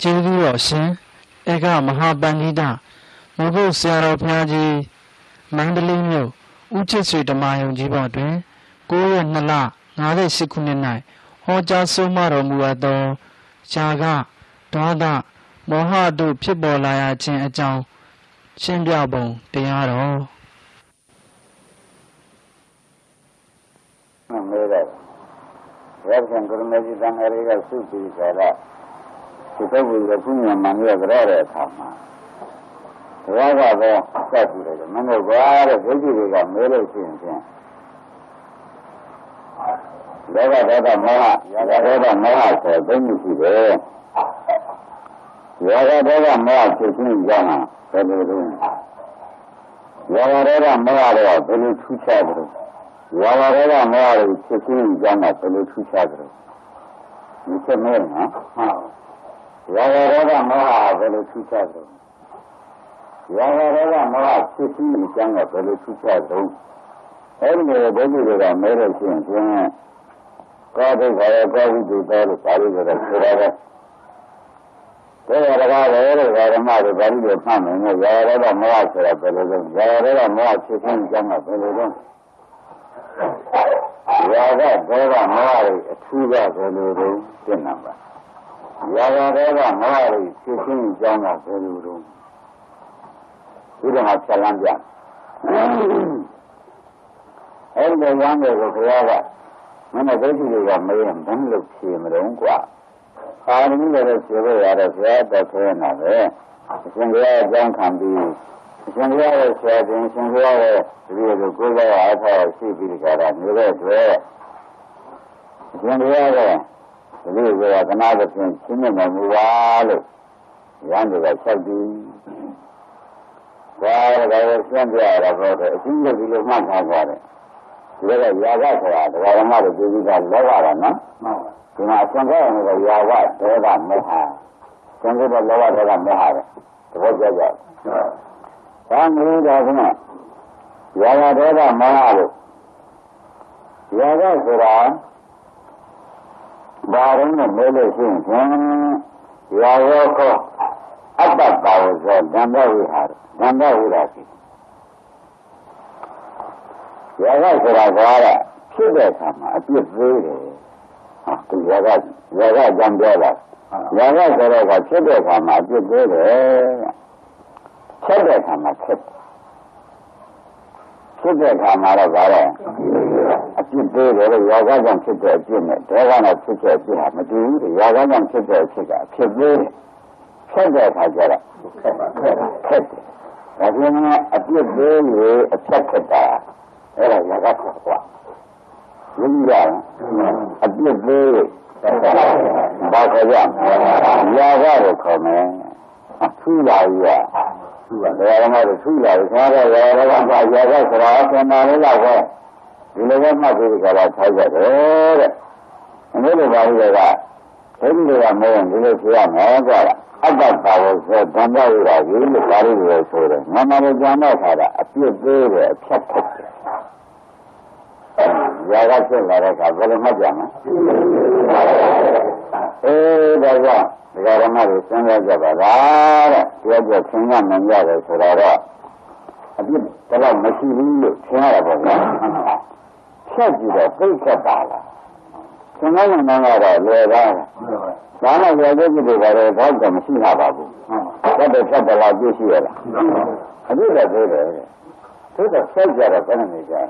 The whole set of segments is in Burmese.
ကျေးဇူးတော်ရှင်ဧကမဟာပန္နိတမဘုတ်ဆရာတော်ဘုရားကြီးမန္တလေးမြို့ဦးချစ်ဆွေဓမ္မယုံကြီးပေါ်တွင်9ရက်2လ58ခုနှစ်၌ဟောကြားဆုံးမတော်မူအပ်သောရှားကဒေါသမောဟတို့ဖြစ်ပေါ်လာရခြင်းအကြောင်းရှင်းပြပုံတရားတော်မေးတော့ရက္ခံကရမေကြီးတန်ခါရီကစုပြီးကြတော့ ဒီပုဂ္ဂိုလ်ကကုညာမှန်ရကြတဲ့အခါမှာဘုရားကတော့စက်ကြည့်တယ်မင်းတို့ဘာတဲ့ဒိဋ္ဌိတွေကမေးလို့ရှိရင်ဖြင့်လောဘဒေါသမောဟရာဂဒေါသမောဟဆိုတဲ့သုံးမျိုးရှိတယ်ရာဂဒေါသမောဟဖြစ်ခြင်းကြောင့်ဘယ်လိုလဲရာဂဒေါသမောဟတော့ဘယ်လိုထူးခြားတယ်ရာဂဒေါသမောဟတွေဖြစ်ခြင်းကြောင့်ဘယ်လိုထူးခြားတယ်ဒီချက်မဲနော်ဟုတ် ရာဂဒေါသမောဟဘယ်လိုထူးခြားတယ်ရာဂဒေါသမောဟဖြစ်ခြင်းကြောင့်ဘယ်လိုထူးခြားတယ်အဲဒီလိုဘုရားတွေကမဲလို့ရှိရင်ဖြင့်ကောဒုက္ခရောကောဝိတုတောလို့ပါဠိတော်ဆိုရတယ်ဘယ်ရကားလဲတဲ့ဓမ္မတွေပါဠိတော်မှတ်မယ်နော်ရာရတော့မောဟဆိုတာဘယ်လိုလဲရာရတော့မောဟဖြစ်ခြင်းကြောင့်ဘယ်လိုလဲရာဂဒေဝမောဟတွေအထူးကဘယ်လိုလဲသိနေပါ ရာဂဒေဝမောဟတွေဖြစ်ခြင်းကြောင့်ဘယ်လိုလဲဒီတော့ဖြတ်လန်းပြအဲ့ဒီရမ်းတွေကိုဘုရားကမင်းတို့ဒိဋ္ဌိတွေကမရင်ဘယ်လိုဖြေမလို့กว่าအာရမီလည်းဖြေလို့ရတော့ဘုရားတော်ခဲနေတယ်အရှင်ဘုရားအကြောင်းခံပြီးအရှင်ဘုရားရဲ့ဆရာရှင်ရှင်ဘုရားရဲ့ဒီလိုကိုယ်တော်အားထားရှိပြီးကြတာနေတဲ့အတွက်အရှင်ဘုရားရဲ့ ဒီလိုကကနာသဖြင့်ရှင်းနေမှာမူပါလို့ရန်တွေကချက်ပြီးဒါကတော့ရှင်းပြရတာတော့အရှင်ကဒီလိုမှတ်ထားကြတယ်ဒီကရာဂဆိုတာဒကာရမတို့ပြည်ပြီးသားလောဘတာနော်ဒီမှာအရှင်ကောင်းကရာဂဒေါသမောဟသင်္ကေတလောဘဒေါသမောဟပဲသဘောကျကြဒါမျိုးတော့ကရာဂဒေါသမောဟလို့ရာဂဆိုတာ ဘာရင်နဲ့မဲလို့ရှိရင်ရာရောခောအတ္တပါဝဇောဓမ္မဝိဟာဓမ္မဝိရာရှိရာဂဆိုတာကဖြစ်တဲ့အခါမှာအပြစ်သေးတယ်ဟာဒီရာဂရာဂကြံပြောတာရာဂဆိုတော့ကဖြစ်တဲ့အခါမှာအပြစ်သေးတယ်ဖြစ်တဲ့အခါမှာဖြစ်ဖြစ်တဲ့အခါမှာတော့ဗါတယ် အပြစ်သေးတယ်လို့ရာဂကြောင့်ဖြစ်တဲ့အပြစ်နဲ့ဒေဝနာဖြစ်တဲ့အပြစ်ဟာမတူဘူးရာဂကြောင့်ဖြစ်တဲ့အဖြစ်ကအဖြစ်သေးတယ်ဖြစ်တဲ့အခါကျတော့ခက်တယ်ဒါပြင်အပြစ်သေးလို့အဖြတ်ခက်တာအဲ့ဒါရာဂခေါ်ကွာရင်းရအပြစ်သေးဘာခေါ်ရရာဂကိုခေါ်မယ်ထူလာရထူလာတယ်ဘာမှမထူလာဘူးစားတော့ရာဂကရာဂဆိုတာအဆင်နာလေးတော့ပဲ ဒီလိုပဲမှတ်ပြီးကြတာထားကြတယ်တဲ့အမေတို့ဘာလို့လဲကဒိဋ္ဌိတွေကမဟုတ်ဒီလိုပြောရမယ်ကြတာအတ္တပါဝဆိုဓမ္မဝိရာကြီးလို့ပါဠိလိုဆိုတယ်ငါမလို့ကြံတော့ထားတာအပြစ်သေးတယ်အဖြတ်ဖက်တယ်ရာဂဖြစ်လာတဲ့အခါဘယ်လိုမှတ်ကြမလဲအေးဒါကြောင့်ဒကာရမတွေစဉ်းစားကြပါလားတဲ့တရားကျသင်ရမှန်ရတယ်ဆိုတော့အပြစ်တော့မရှိဘူးလို့သင်ရတာပေါ့ဗျာ ဖြတ်ကြည့်တော့ပြိတ်ဆက်ပါလားသင်္ကန်းမှန်ကတော့လွယ်ပါလားဒါမှရာဇဝတ်တွေကတော့ဘာမှမရှိတာပါဘူး။ဟုတ်တယ်ဖြတ်တယ်လားပြည့်ရှိရလား။အပြစ်တော့သေးတယ်။သိတော့ဆက်ကြတော့ဘယ်နဲ့နေကြလဲ။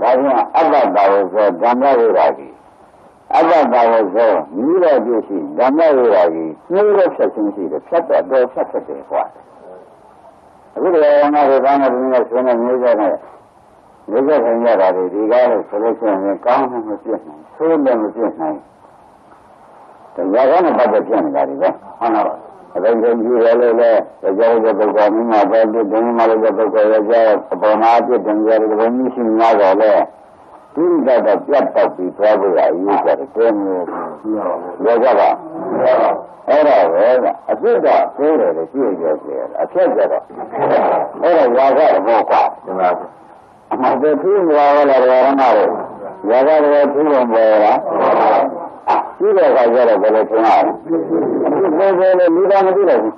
ဒါကြောင့်အတ္တတာဝဆိုဓမ္မဝိရာကြီးအတ္တတာဝဆိုမိရပြည့်ရှိဓမ္မဝိရာကြီးနှိုးရဖြတ်ခြင်းရှိတယ်ဖြတ်တော့တော့ဖြတ်ဖြစ်တယ်ကွာ။အခုတော့ငါတို့ဘာမှမင်းကဆွေးနွေးနေကြတ ယ်။ဒီကခင်ရတာဒီကားလို့ဆိုလို့ရှိရင်ကောင်းမှမပြည့်နိုင်ဆိုးလည်းမပြည့်နိုင်တရားကနဲ့ပတ်သက်ပြနေတာဒီပဲဟုတ်လားအဘိဓမ္မာကြီးရလို့လဲကြောတဲ့ပုဂ္ဂိုလ်မိမပဲပြဒင်းမလို့တဲ့ပုဂ္ဂိုလ်ရဲ့ကြောအပေါ်မှာပြဒင်းရတဲ့ဘုန်းကြီးရှင်များတော့လဲဒီကတော့ပြတ်တော့ပြီးသွားဖို့အရေးကြတယ်တဲမျိုးလောကပါအဲ့ဒါပဲအပြစ်ကကိုးတယ်ကြည့်ရကြတယ်အဖြစ်ကြတော့အဲ့ဒါရာဂဘောကွာဒီမှာ အမှန်တည်းသူ့ဘာလဲရဟန်းတော်ရာဂဘောသူ့ဘယ်လားပြီးတဲ့အခါကျတော့ဘယ်လိုထင်ရလဲဘယ်ဘယ်လဲမိသားမသိလိုက်ဘူး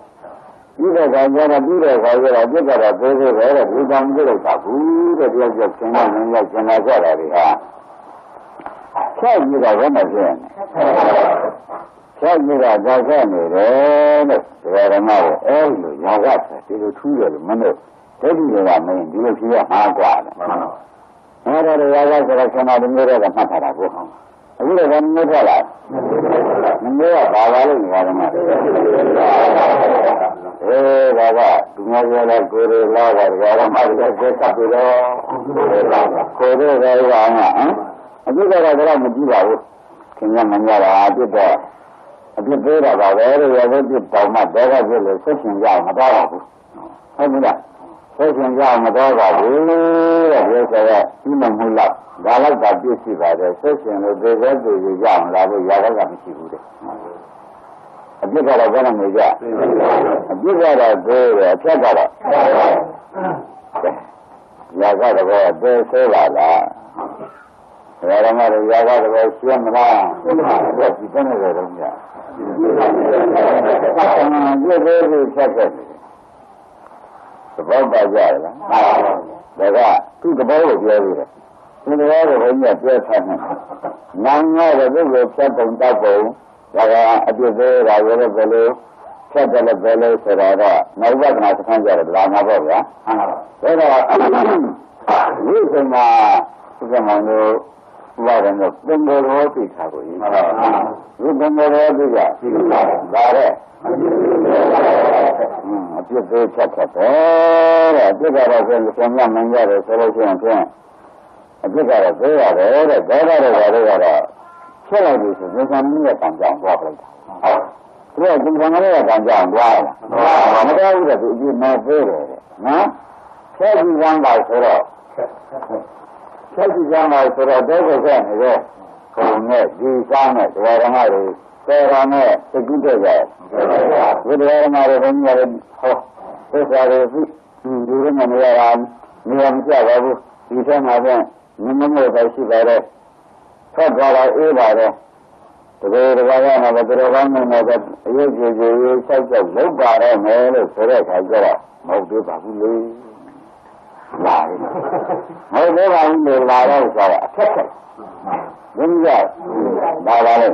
ပြီးတဲ့အခါကျတော့ပြီးတဲ့အခါကျတော့ပြစ်ကတော့သေးသေးပဲတဲ့မိသားမသိလိုက်ပါဘူးတဲ့တယောက်ယောက်ရှင်းနေနေရှင်းလာကြတာတွေဟာဆက်ပြီးတော့ဘယ်မှာဖြစ်နေဆက်ပြီးတော့ကြောက်ခဲ့နေတယ်တဲ့ဒါရမကိုအဲ့လိုညာကဒီလိုထူးတယ်လို့မလို့ ဒိဋ္ဌိတွေကမင်းဒီလိုဖြစ်ရမှာกว่าတယ်အဲ့ဒါတွေရာဇဆိုတော့ခဏလေးမျိုးတော့မှတ်ထားတာကိုအခုလည်းဘာမင်းထွက်လာမင်းကဘာပါလို့ညာဓမ္မတွေအေးဒါကဒီမှာပြောတဲ့ကိုယ်တွေလာတာဓမ္မတွေကျက်ဆက်ပြီးတော့ကိုယ်တွေလည်းကအောင်ဟမ်အပြစ်ကတော့တော့မကြည့်ပါဘူးခင်ဗျမညာတာအပြစ်တော့အပြစ်သေးတာပါပဲလို့ရောပြစ်တောင်မှတော့ကပြစ်လို့ဆက်ရှင်ကြမတော့ပါဘူးဟုတ်ပြီလား ဆက်ရှင်ကြမတော့ပါဘူးတဲ့ပြောဆိုတော့ဒီမှမဟုတ်လားဒါတော့ကပြစ်ရှိပါတယ်ဆက်ရှင်လို့သေသေးသေးကြကြအောင်လာလို့ရတော့ကမရှိဘူးတဲ့အပြစ်ကတော့ဘယ်နဲ့နေကြအပြစ်ကတော့သေးတယ်အဖြတ်ကတော့ရာကတော့သေသေးပါလားဘယ်တော့မှရာကတော့ရှင်းမလားဒီတဲ့နေတယ်တော့ညပြည့်သေးသေးဖြတ်ခဲ့တယ် သဘောပါကြလားဒါကသူ့သဘောကိုပြောပြီးတယ်ဒီလိုတော့ဘုန်းကြီးပြောထားတယ်။နာငါတဲ့ပုဂ္ဂိုလ်ဖြတ်ပုံတောက်ပုံဒါကအပြစ်သေးတာရောလည်းဘယ်လိုဖြတ်တယ်လည်းဘယ်လိုဆိုတော့နောက်ဝဒနာသခန်းကြတယ်ဒါမှပေါ့ဗျာ။ဟုတ်ပါဘူး။ဒါတော့ဒီကမှာဒီကမှာလို့ လာတယ်တော့သင်္ဘောရောသိတာကိုကြီး။ဒီသင်္ဘောရောသိကြ။ဒါတဲ့။အပြစ်သေးဖြတ်တယ်တဲ့အပြစ်ကတော့ဆိုရင်ဆံရမင်းရတယ်ဆိုလို့ရှိရင်ဖြင့်အပြစ်ကတော့သေးရတယ်တဲ့ဒေါသတွေဘာတွေကတော့ဖြစ်လိုက်ပြီဆိုရင်ဇာမင်းရဲ့ကံကြောင့်သွားလိုက်တာ။သူကဇာမင်းရဲ့ကံကြောင့်သွားလာ။မတော်ဘူးတဲ့သူအပြစ်မသေးတယ်တဲ့နော်။ဆက်ကြည့်ကြမ်းပါဆိုတော့ ဆက်ကြည့်ကြမ်းပါဆိုတော့ဒေါသဆက်နေတဲ့ခုံနဲ့ဒီစားနဲ့ဒဝရမတွေစေရနဲ့သကုတဲ့ကြ။ဒီဒဝရမတွေဘယ်နည်းလဲဟောသစ္စာတွေဒီဒီရမနေရတာနေရာမကျပါဘူးဒီထဲမှာပြန်မမမို့ပဲရှိပါတယ်ထွက်သွားတော့အေးပါတယ်တကယ်တကယ်ရမှာပဲတော်ကောင်းနေတော့အရေးကြီးကြီးရေးဆောက်ကြောက်လုပ်ပါတော့မယ်လို့ဆိုတဲ့အခါကျတော့မဟုတ်သေးပါဘူးလေ လာတယ်မဟုတ်သေးပါဘူးလေလာတော့ဆိုတော့အထက်ထက်ဘင်းကြပါပါလေ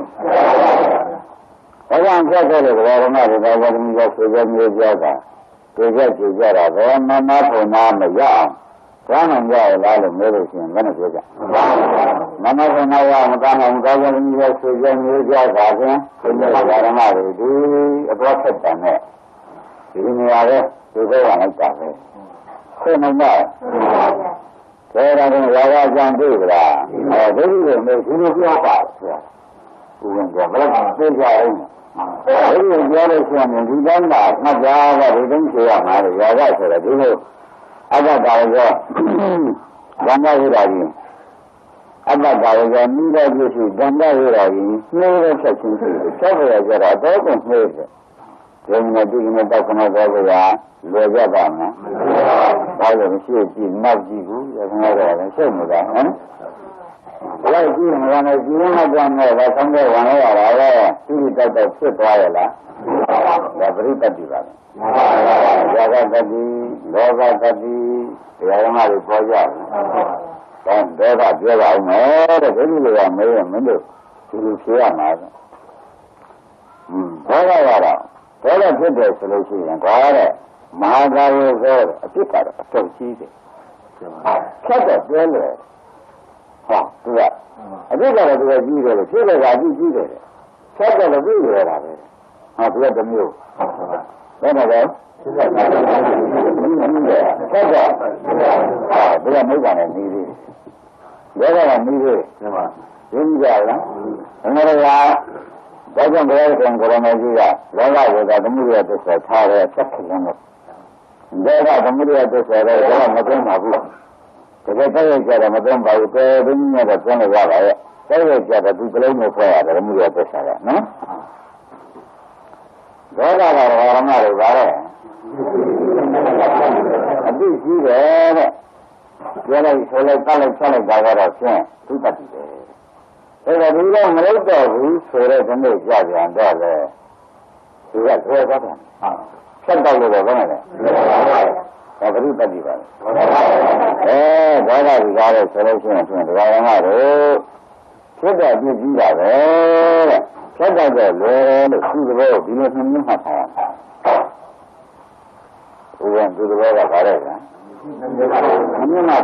ဘာကြောင့်ဆက်ခဲ့လို့ဘောရမတွေဘာဝတ္တမျိုးဆိုကြမျိုးကြောက်တာဒီကြကြကြတာဘယ်မှမဖို့နာမရအောင်ဘာမှမရလားလို့ပြောလို့ရှိရင်ဘယ်နဲ့ပြောကြမမကနာဝမကနာမကောင်းတဲ့မျိုးဆိုကြမျိုးကြောက်တာဖြင့်ဒီလိုဓမ္မတွေဒီအပေါ်ဆက်တယ်နဲ့ဒီနေရာပဲဒီဘက်ကလိုက်တာပဲ ဆိုနေမှာဒါရတဲ့ရာဂကြံတွေ့ကြလားအဲဒီလိုမျိုးဒီလိုပြောပါဆရာဦးဝင်ကဘယ်လိုသိကြအောင်ဒီလိုပြောလို့ရှိရင်ဒီတိုင်းမှာမှတ်ကြပါဒီတိုင်းဆိုရမှာလေရာဂဆိုတဲ့ဒီလိုအတ္တကာယကဓမ္မဝိရာကြီးအတ္တကာယကနိဒပစ္စည်းဓမ္မဝိရာကြီးနှိုးတဲ့ချက်ချင်းရှိတယ်ဆက်ရကြတာတော့ကိုနှိုးတယ် ဒီနေ့ဒီနေ့တော့ခဏတော့ကြရလွယ်ကြပါမယ်ဘာလို့မရှိကြည့်နောက်ကြည့်ဘူးရခဏတော့လည်းရှုပ်နေတာဟမ်ဘယ်ကြည့်မလဲကြည့်မှကြောင်းတော့ဘာဆောင်တဲ့ဝင်ရတာလဲဒီတော့တော့ဖြစ်သွားရလားဒါပရိသတ်ပြီပါရာဂတတိလောဘတတိတရားဓမ္မတွေပေါ်ကြတယ်။ဒါဒေသပြောပါဦးမယ်တဲ့ဒီလိုကမေးရင်မင်းတို့ဒီလိုဖြေရမှာ။ဟွန်းဒေသကတော့ ဒေသဖြစ်တယ်ဆိုလို့ရှိရင်ကွာတဲ့မဟာကာယဆိုအဖြစ်ကတော့အတုတ်ကြီးတယ်။ဖြတ်တော့ပြောလို့ဟောသူကအဖြစ်ကတော့သူကကြီးတယ်ဖြစ်တယ်ကကြီးကြီးတယ်ဖြတ်တော့လည်းပြီးရတာပဲ။ဟောသူကတစ်မျိုးဘယ်နဲ့လဲဆက်တော့ဆက်တော့ဟာဘယ်ကမိဘနဲ့နေသေးလဲဘယ်ကနေသေးလဲရင်းကြလားအမှန်တရား ဒါကြောင့်ဘုရားရှင်ကိုရမေကြီးကလောကဝေဒသမှုရသစ္စာထားတဲ့ဆက်ခလုံးကိုဒါကသမှုရသစ္စာတော့ဘာမှမသိပါဘူးတကယ်တည်းကြတော့မသိပါဘူးတဲဘင်းနဲ့တော့ကျန်လို့ရပါရဲ့တဲရကြတော့ဒီကလေးမျိုးဖွဲ့ရတယ်သမှုရသစ္စာကနော်ဒေါသကဝရမတွေပါတဲ့အတိရှိတယ်တဲ့ပြောလိုက်ဆိုလိုက်တောက်လိုက်ချက်လိုက်တာကတော့ဖြင့်သူတတ်တယ် ဒါကဒီတော့မလုပ်တော့ဘူးဆိုတဲ့ဒီနေ့ကြာပြန်တော့လေဒီကဆွဲသွားတယ်ဟာဖြတ်တော့လို့တော့ဘယ်နဲ့လဲဒါပရိပတ်တိပါအဲဒါကဒီကားလို့ဆိုလို့ရှိရင်ဖြင့်ဒကာရမတို့ဖြစ်တဲ့ပြည့်ကြီးတာပဲတဲ့ဖြတ်တော့တဲ့လေလို့သူ့သဘောဒီလိုနှမျိုးမှတ်ထားရမယ်ဘုရားသူ့သဘောကဘာလဲကနှမျိုးမှ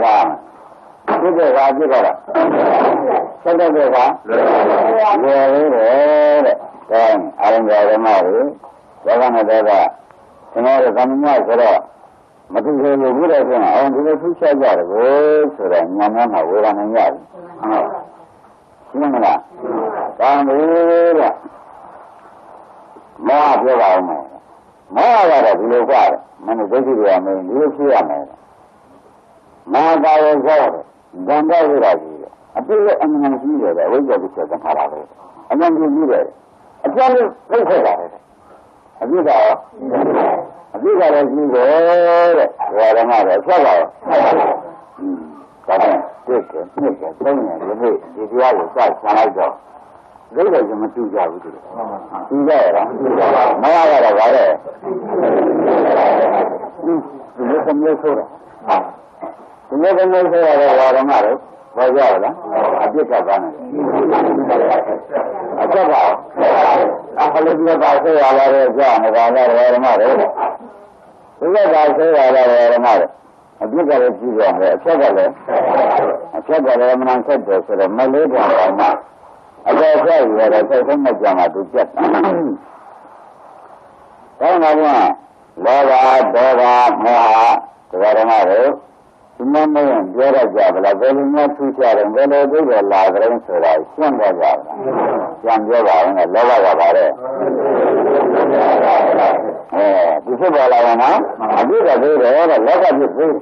တ်ထားဖြစ်တဲ့ကဖြစ်တော့လားဆက်တဲ့ကလွယ်လေးတယ်တဲ့ဒါအာရုံကြရမတွေဘောကနဲ့တော့ကကျွန်တော်တို့ကမ္မညဆိုတော့မတူသေးဘူးဘုရားဆိုရင်အောင်ဒီလိုထူးခြားကြတယ်ကိုဆိုတော့ညံများမှာဝေဒနာရပြီဟုတ်ရှင်းမလားကောင်းပြီတဲ့မောဟပြောပါဦးမယ်မောဟကတော့ဒီလိုကြတယ်မနုဒိဋ္ဌိတွေကမင်းဒီလိုဖြစ်ရမယ်မာတာရောကြောက်တယ် ဗန္ဒဝိရာကြီးတယ်အပြည့်ရဲ့အမှန်ကြီးတယ်အဝိဇ္ဇာပစ္စယသံဃာပါပဲအမှန်ကြီးကြီးတယ်အကျဉ်းလေးသိခဲ့ပါတယ်အပြည့်ကတော့အပြည့်ကလည်းကြီးတယ်တဲ့ဘုရားဓမ္မတော့ဆက်ပါတော့อืมဒါနဲ့တစ်ကနှစ်ကသုံးရဒီနေ့ဒီတရားကိုစဆံလိုက်တော့ဒိဋ္ဌိကမတူကြဘူးသူတို့တူကြရလားမရတော့ပါလေဒီလိုသမီးဆိုတာ ဒီလိုသမီးဆိုရတော့ဘာဓမ္မတော့ဘာကြရလားအပြစ်ကပါနေအချက်ပါအခလေးပြပါဆိုရလာတော့ကြာနေတာလည်းဓမ္မတော့ဒီကပါဆိုရလာတော့ဓမ္မတော့အပြစ်ကလည်းကြည့်ရမယ်အချက်ကလည်းအချက်ကလည်းမနဆက်တယ်ဆိုတော့မလေးတောင်ပါမှအတော်ဆက်ရတော့စိတ်ဆုံးမကြမှာသူပြတ်တာ။ဒါမှမဟုတ်လောဘဒေါသမောဟတရားဓမ္မတွေ ဒီမမယံပြောရကြဗလားဘယ်လိုများထူးခြားတယ်ဘယ်လိုသိတယ်လာကြတယ်ဆိုတာရှင်းပြကြပါလား။ပြန်ပြောပါဦးနဲ့လောဘကပါတဲ့အဲဒီဖြစ်ပါလားနော်အပြစ်ကသေးတယ်တဲ့လောကပြစ်သေး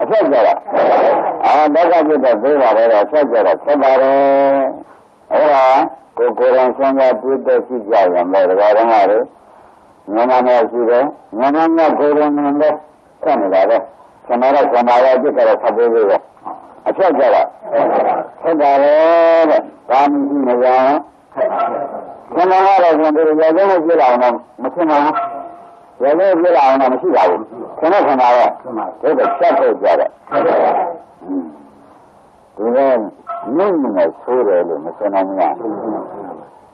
အဆက်ကြတာအာလောကပြစ်တော့သေးပါတယ်အဆက်ကြတော့ဆက်ပါတယ်အဲ့ဒါကိုကိုယ်တိုင်ဆန်းစားတွေ့တဲ့ရှိကြရမယ်ဒါကဓမ္မတွေဉာဏ်နဲ့ရှိတယ်ဉာဏ်နဲ့ကိုယ်တိုင်နဲ့ဆက်နေတာပဲ ခဏတော့ခဏတော့ပြစ်ကြတော့ဆက်ပေးလို့အချက်ကြတာဆက်ပါတယ်တဲ့ဒါမှရှိနေကြအောင်ခဏကတော့ကျွန်တော်တို့ရောင်းနေပြလာအောင်တော့မထင်ပါဘူးရောင်းနေပြလာအောင်တော့မရှိပါဘူးခဏခဏတော့ဒါကချက်ဖို့ကြတယ်ဒီလိုမြင့်မြင့်ဆိုးတယ်လို့မဆိုနိုင်ဘူးလား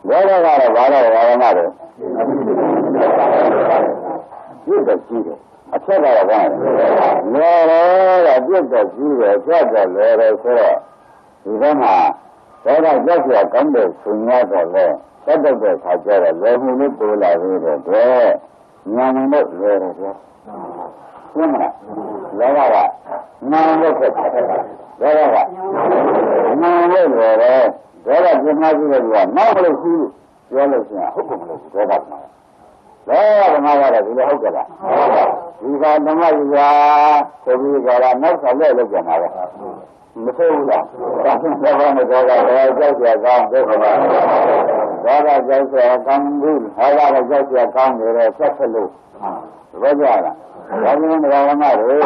လောကကတော့ဘာလို့ဘာမှမလုပ်ပြည့်တဲ့ကြီးတယ် အချက်ကတော့ဘာလဲလဲတော့ပြည့်တဲ့ကြီးတယ်ချက်တဲ့လဲတယ်ဆိုတော့ဒီဘက်မှာဒေါသကြောက်ကြကောင်းတဲ့ဆွေရတော့လဲသက်တော့တဲ့ခါကျတော့လဲမှုလေးပိုးလာပြီးတော့ညာမလို့လဲတယ်ပြောရှင်းမလားလောကကနာလို့ဖြစ်တယ်ဒေါသကနာလို့လဲတယ်ဒေါသပြင်းသားကြီးတဲ့ကနောက်မလို့ရှိလို့ပြောလို့ရှိရင်ဟုတ်ကုန်မလို့ဒေါသမှာ လောကဓမ္မကတော့ဒီလိုဟုတ်ကြလားဒီကဓမ္မကြီးကဆိုပြီးကြတာနောက်ဆက်လက်လုပ်ကြမှာပဲမဆိုးဘူးလားဒါဖြင့်ဘောကနဲ့ဒေါသတော့ကြောက်ကြကောင်းဒေါသကဒေါသကြောက်ကြကောင်းဘူးဟောတာကြောက်ကြကောင်းတယ်ဆက်ဆက်လို့ဘောကြလားဒါကြောင့်ဓမ္မတွေ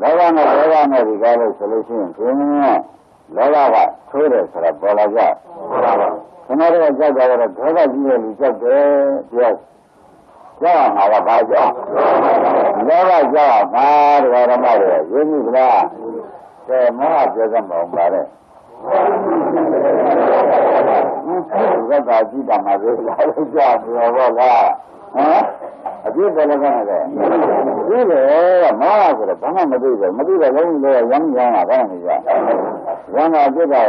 လောဘနဲ့ဒေါသနဲ့ဒီကားလို့ဆိုလို့ရှိရင်ခင်းလောဘကသိုးတယ်ဆိုတာပေါ်လာကြကျွန်တော်တို့ကြောက်ကြတော့ဒေါသကြီးရဲ့လူကြောက်တယ်ပြော ကြောက်မှာကဘာကြောက်လောဘကြောက်မှာတရားဓမ္မတွေရင်းပြီလားကဲမောဟပြောစမ်းပါဦးပါတဲ့ဘုရားကြည့်တာမှာပဲလာလို့ကြောက်ပြောတော့လားဟမ်အပြည့်တယ်လည်းကောင်းတယ်ဒီလေမောဟဆိုတော့ဘာမှမသိဘူးမသိတော့လုံးလုံးရမ်းရမ်းတာဘာမှမရရမ်းတာပြစ်တော့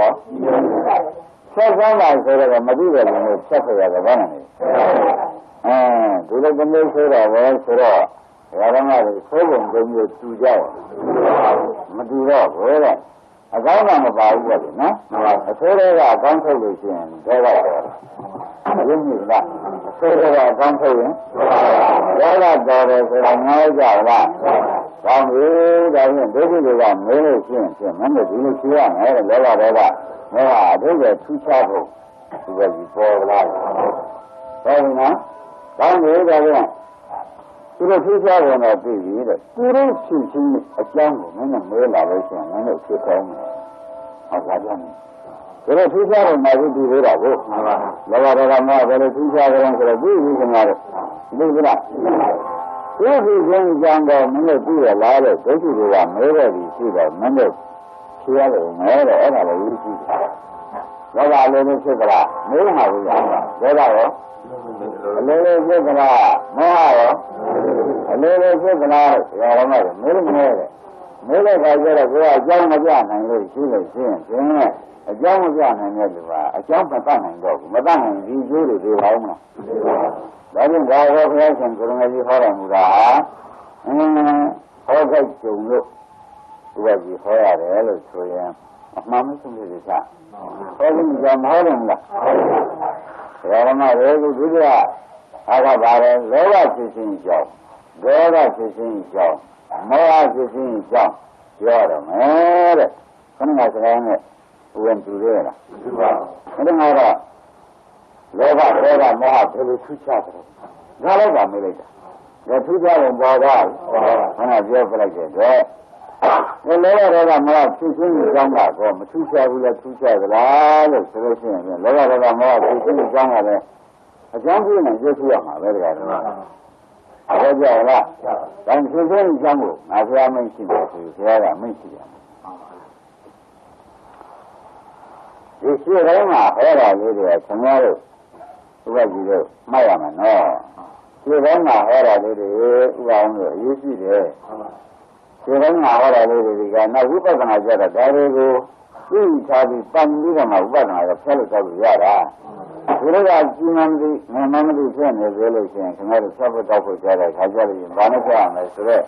ဆက်ကောင်းတာဆိုတော့မသိတယ်လည်းဆက်ဖရတော့ဘာမှမရ အဲဒီလိုကမျိုးဆိုတော့ပဲဆိုတော့ဘာမှမသိဆိုးပုံကမျိုးတူကြတယ်မတူတော့ဘယ်တဲ့အကောင်းကမပါဘူးပေါ့လေနော်အဆိုးတွေကအကောင်းထုတ်လို့ရှိရင်ဒေါသတော့ရင်းမိလားအဆိုးတွေကအကောင်းထုတ်ရင်ဒေါသတော်တယ်ဆိုတာငါးကြလားကောင်းပြီဒါဖြင့်ဒုက္ခတွေကမဲလို့ရှိရင်ဖြင့်မနဲ့ဒီလိုရှိရမယ်လောဘဒေါသမောဟအထုပ်ရဲ့ထူးခြားဖို့ဒီကကြီးပေါ်လာတယ်ဟုတ်နော် ကောင်းပြီဒါဖြင့်သူတို့သိကြဝင်တော့ပြီတဲ့သူတို့ဖြစ်ချင်းအကြောင်းကိုမင်းနဲ့မဲလာလို့ရှိရင်မင်းတို့ဖြစ်ကောင်းတယ်ဟုတ်လားဗျာဒါလို့ထူးခြားတဲ့မာဇိတူသေးတာကိုလောဘဒေါသမောဟဘယ်လိုထူးခြားကြလဲဆိုတော့ဒီဝိကနာတော့ဒီကလားဒီဒီချင်းကြောင့်တော့မင်းတို့ပြရလားတဲ့ဒုက္ခတွေကမဲတဲ့ဒီရှိတော့မင်းတို့ဖြေရတယ်မဲတဲ့အဲ့ဒါလည်းဝိရှိတယ်လောဘလည်းမဖြစ်ကြလားမဲမှာဘူးလား ဒေါသရောအလေးလေးဖြစ်ကြလားမောဟရောအလေးလေးဖြစ်ကြလားရောရမယ်မဲမမဲတဲ့မဲတဲ့ခါကျတော့ကိုယ်ကအကြောင်းမပြနိုင်လို့ရှိလို့ရှိရင်ကျင်းအကြောင်းမပြနိုင်တဲ့လူကအကြောင်းမတတ်နိုင်တော့ဘူးမတတ်နိုင်ဒီကျိုးတွေဒီပါဦးမလားဒါကြောင့်ဒါဟောဘုရားရှင်ကိုရမကြီးဟောတော်မူတာအင်းဟောကြိုက်ကြုံလို့သူကကြီးဟောရတယ်လို့ဆိုရင် အမှန်မဆုံးလို့သာဟောလို့ကြမဟောတယ်မလားဒါရမရေကုဒုတိယအာကပါတယ်လောဘဖြစ်ခြင်းကြောင့်ဒေါသဖြစ်ခြင်းကြောင့်မောဟဖြစ်ခြင်းကြောင့်ပြောရမယ်တဲ့ခဏကစကားနဲ့ဝင်တူရဲလားတူပါအဲ့ဒါကတော့လောဘဒေါသမောဟဘယ်လိုထူးခြားတယ်ငါလည်းကမေးလိုက်တာဒါထူးခြားရင်ပေါ်သွားခဏပြောပြလိုက်တဲ့အတွက် ဒီလောဘဒေါသမောဟဖြစ်ခြင်းကိုကြောင်းကတော့မထူးခြားဘူးလားထူးခြားသလားလို့ဆိုလို့ရှိရင်လောဘဒေါသမောဟဖြစ်ခြင်းကိုကြောင်းကလည်းအကြောင်းပြနေရွှေ့ရမှာပဲတကယ်တော့ဟုတ်ကြလား။ဒါဖြစ်ခြင်းအကြောင်းကိုငါဘုရားမင်းရှိတယ်ဆိုဘုရားကမင်းရှိတယ်ဒီရှိတိုင်းမှာဟောတာလေးတွေခင်ဗျားတို့ဥပကြီးတို့မှတ်ရမယ်နော်ရှိတိုင်းမှာဟောတာလေးတွေဥပအောင်လို့အရေးကြီးတယ် ရှိတိုင်းမှာဟောတာလေးတွေကနောက်ဝိပဿနာကြတော့ဒါတွေကိုသိထားပြီးပန်ပြီးတော့မှဝိပဿနာကိုဖျက်လို့တော့ရတာဒီလိုကကြီးမှန်းပြီးငမမသိဖြစ်နေသေးလို့ရှိရင်ခင်ဗျားတို့ဆက်ဖို့တောက်ဖို့ကြားတဲ့ခါကြလို့ရင်ဘာနဲ့ဆက်ရမလဲဆိုတော့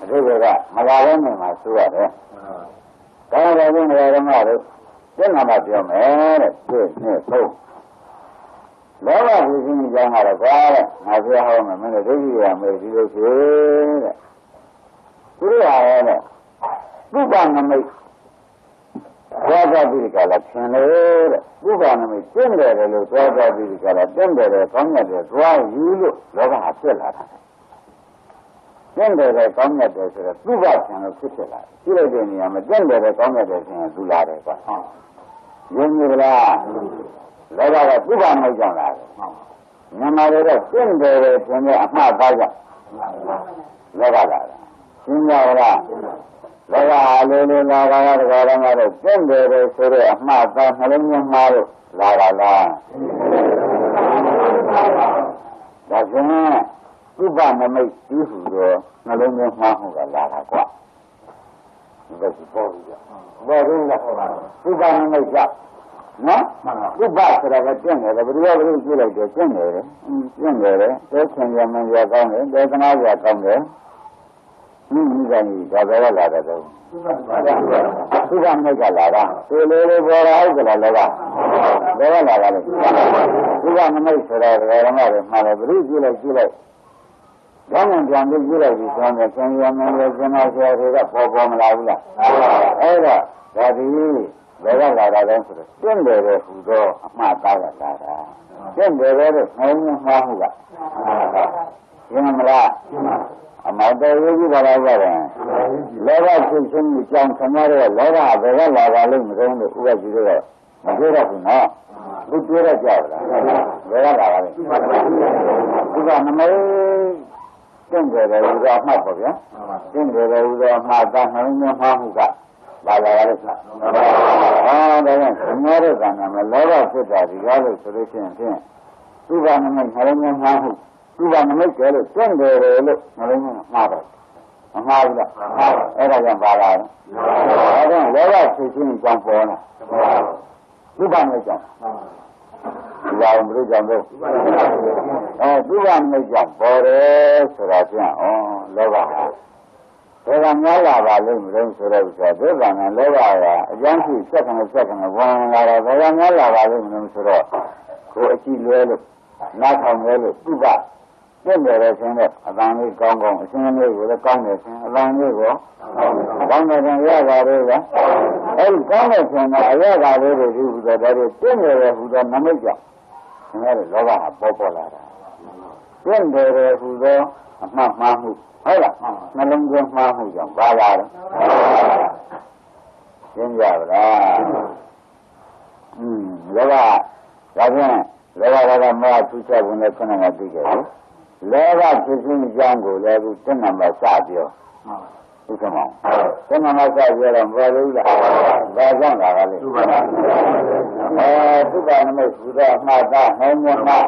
အတိတ်ကမလာတဲ့နေမှာဆိုရတယ်။ဒါကြောင့်လည်းငရဓမ္မတို့ကျင့်နာမှပြောမယ်တဲ့သိနဲ့သုံးလောဘဝိသိကြောင့်ကတော့ကွာတဲ့ငါပြောဟောမယ်မင်းတို့ဒိဋ္ဌိရမယ်ဒီလိုဖြစ်တဲ့ သူရရဲတဲ့ပုပ္ပနမိတ်သွားသွားပြီးကြလားသင်လေတဲ့ပုဗ္ဗနမိတ်ကျင့်တယ်လို့သွားသွားပြီးကြလားကျင့်တယ်ကောင်းရတယ်သွားယူလို့လောကဟာဖြစ်လာတာကျင့်တယ်ကောင်းရတယ်ဆိုတော့ပုဗ္ဗဆံလို့ဖြစ်ဖြစ်လာကြည့်လိုက်တဲ့နေရာမှာကျင့်တယ်ကောင်းရတယ်ဆိုရင်သူလာတယ်ကွာဟုတ်ယုံကြည်လားလောကကပုဗ္ဗနမိတ်ကြောင့်လာတယ်မြန်မာတွေတော့ကျင့်တယ်ဆိုရင်အမှားပါကြလောကလာတာ ရှင်းကြလားလောကအားလေးလေးလာတာကတရားတော်မှာတော့ကျင့်တယ်ဆိုတော့အမှားသားနှလုံးသွင်းမှားလို့လာတာလားဒါဆိုရင်ဥပနမိတ်ကြီးဟူသောနှလုံးသွင်းမှားမှုကလာတာကွာဒီကပေါ်ပြီပေါ်ရင်းလားဥပနမိတ်ကြောင့်နော်ဥပဆိုတာကကျင့်တယ်ဘယ်လိုလဲဘယ်လိုကြည့်လိုက်တယ်ကျင့်တယ်ကျင့်တယ်တဲချင်ရမှန်ရကောင်းတယ်တဲသနာရကောင်းတယ် မိမိကကြီးဒါပဲလာတယ်တော့သုခမိတ်ကလာတာဒီလိုလိုပေါ်လာဟုတ်ကလားလောကဘယ်ကလာတာလဲသုခနမိတ်ဆိုတော့ဓမ္မတွေမှားတယ်ဘုရားကြည့်လိုက်ကြည့်လိုက်ဘာမှပြန်ပြီးကြည့်လိုက်ပြီးဆိုရင်ဆင်းရဲမင်းရဲ့ရှင်မဆရာတွေကပေါ်ပေါ်မလာဘူးလားအဲ့တော့ဒါဒီဘယ်ကလာတာလဲဆိုတော့ကျင့်တယ်ပဲဟူသောအမှားသားကလာတာကျင့်တယ်ပဲလို့ငုံမှားမှုက ရှင်းမလားအမောတော်ရေးကြည့်ပါလားကြတယ်လောဘဖြစ်ခြင်းကြောင့်ခင်ဗျားတို့လောဘဘယ်ကလာပါလိမ့်မလို့လို့ဥပဒေကြီးတော့မပြောတော့ဘူးနော်ဘုပြောရကြပါလားဘယ်ကလာပါလိမ့်ဒီကနမေကျင့်ကြတယ်ဥသာမှတ်ပါဗျာကျင့်ကြတယ်ဥသာမှတ်တာနှလုံးသွင်းမှမှုကလာလာရလိမ့်မယ်အာဒါကြောင့်ခင်ဗျားတို့ကနာမလောဘဖြစ်တာဒီကားလို့ဆိုလို့ရှိရင်ဖြင့်ဥပနမေနှလုံးသွင်းမှမှု သူကနမိတ်ကျဲလို့ကျင့်တယ်လို့နှလုံးသွင်းမှားတယ်မမှားဘူးလားအဲ့ဒါကြောင့်ပါလာတယ်အဲ့ဒါလောဘဖြစ်ခြင်းကြောင့်ပေါ်လာသူကနမိတ်ကြောင့်ဒီကောင်ဘုရားကြောင့်တော့အဲသူကနမိတ်ကြောင့်ပေါ်တယ်ဆိုတာပြန်ဩလောဘဟာဘယ်ကများလာပါလိမ့်မလို့ဆိုတော့ဆိုတော့ဒုက္ခနဲ့လောဘကအကျမ်းရှိစက်ကနေစက်ကနေဝင်လာတော့ဘယ်ကများလာပါလိမ့်မလို့ဆိုတော့ကိုအကြည့်လွဲလို့နားထောင်လွဲလို့သူက ပြည့်တယ်ဆင်းတဲ့အတန်လေးကောင်းကောင်းအရှင်လေးကိုလည်းကောင်းတယ်ဆင်းအတန်လေးကိုကောင်းတယ်ဆင်းရတာလေးကအဲဒီကောင်းတယ်ဆင်းတဲ့အရသာလေးတွေဒီဟူသောဒါတွေပြည့်တယ်ဟူသောနမိတ်ကြောင့်ဆင်းရတဲ့လောဘဟာပေါ်ပေါ်လာတာပြည့်တယ်ဟူသောအမှတ်မှားမှုဟုတ်လားနှလုံးသွင်းမှားမှုကြောင့်ပါလာတယ်ရှင်းကြပါလားလောဘဒါဖြင့်လောဘကမောဟသူချက်ဝင်တဲ့ခုနကသိကြတယ် လောဘဖြစ်ခြင်းအကြောင်းကိုလည်းအခုတဏ္ဍာမစပြောဥက္ကမောတဏ္ဍာမစပြောတော့ဘာလို့လဲဘာကြောင့်လာကလဲအဲသုဘနမိတ်ဘုရားမှားတာဟောင်းမမှား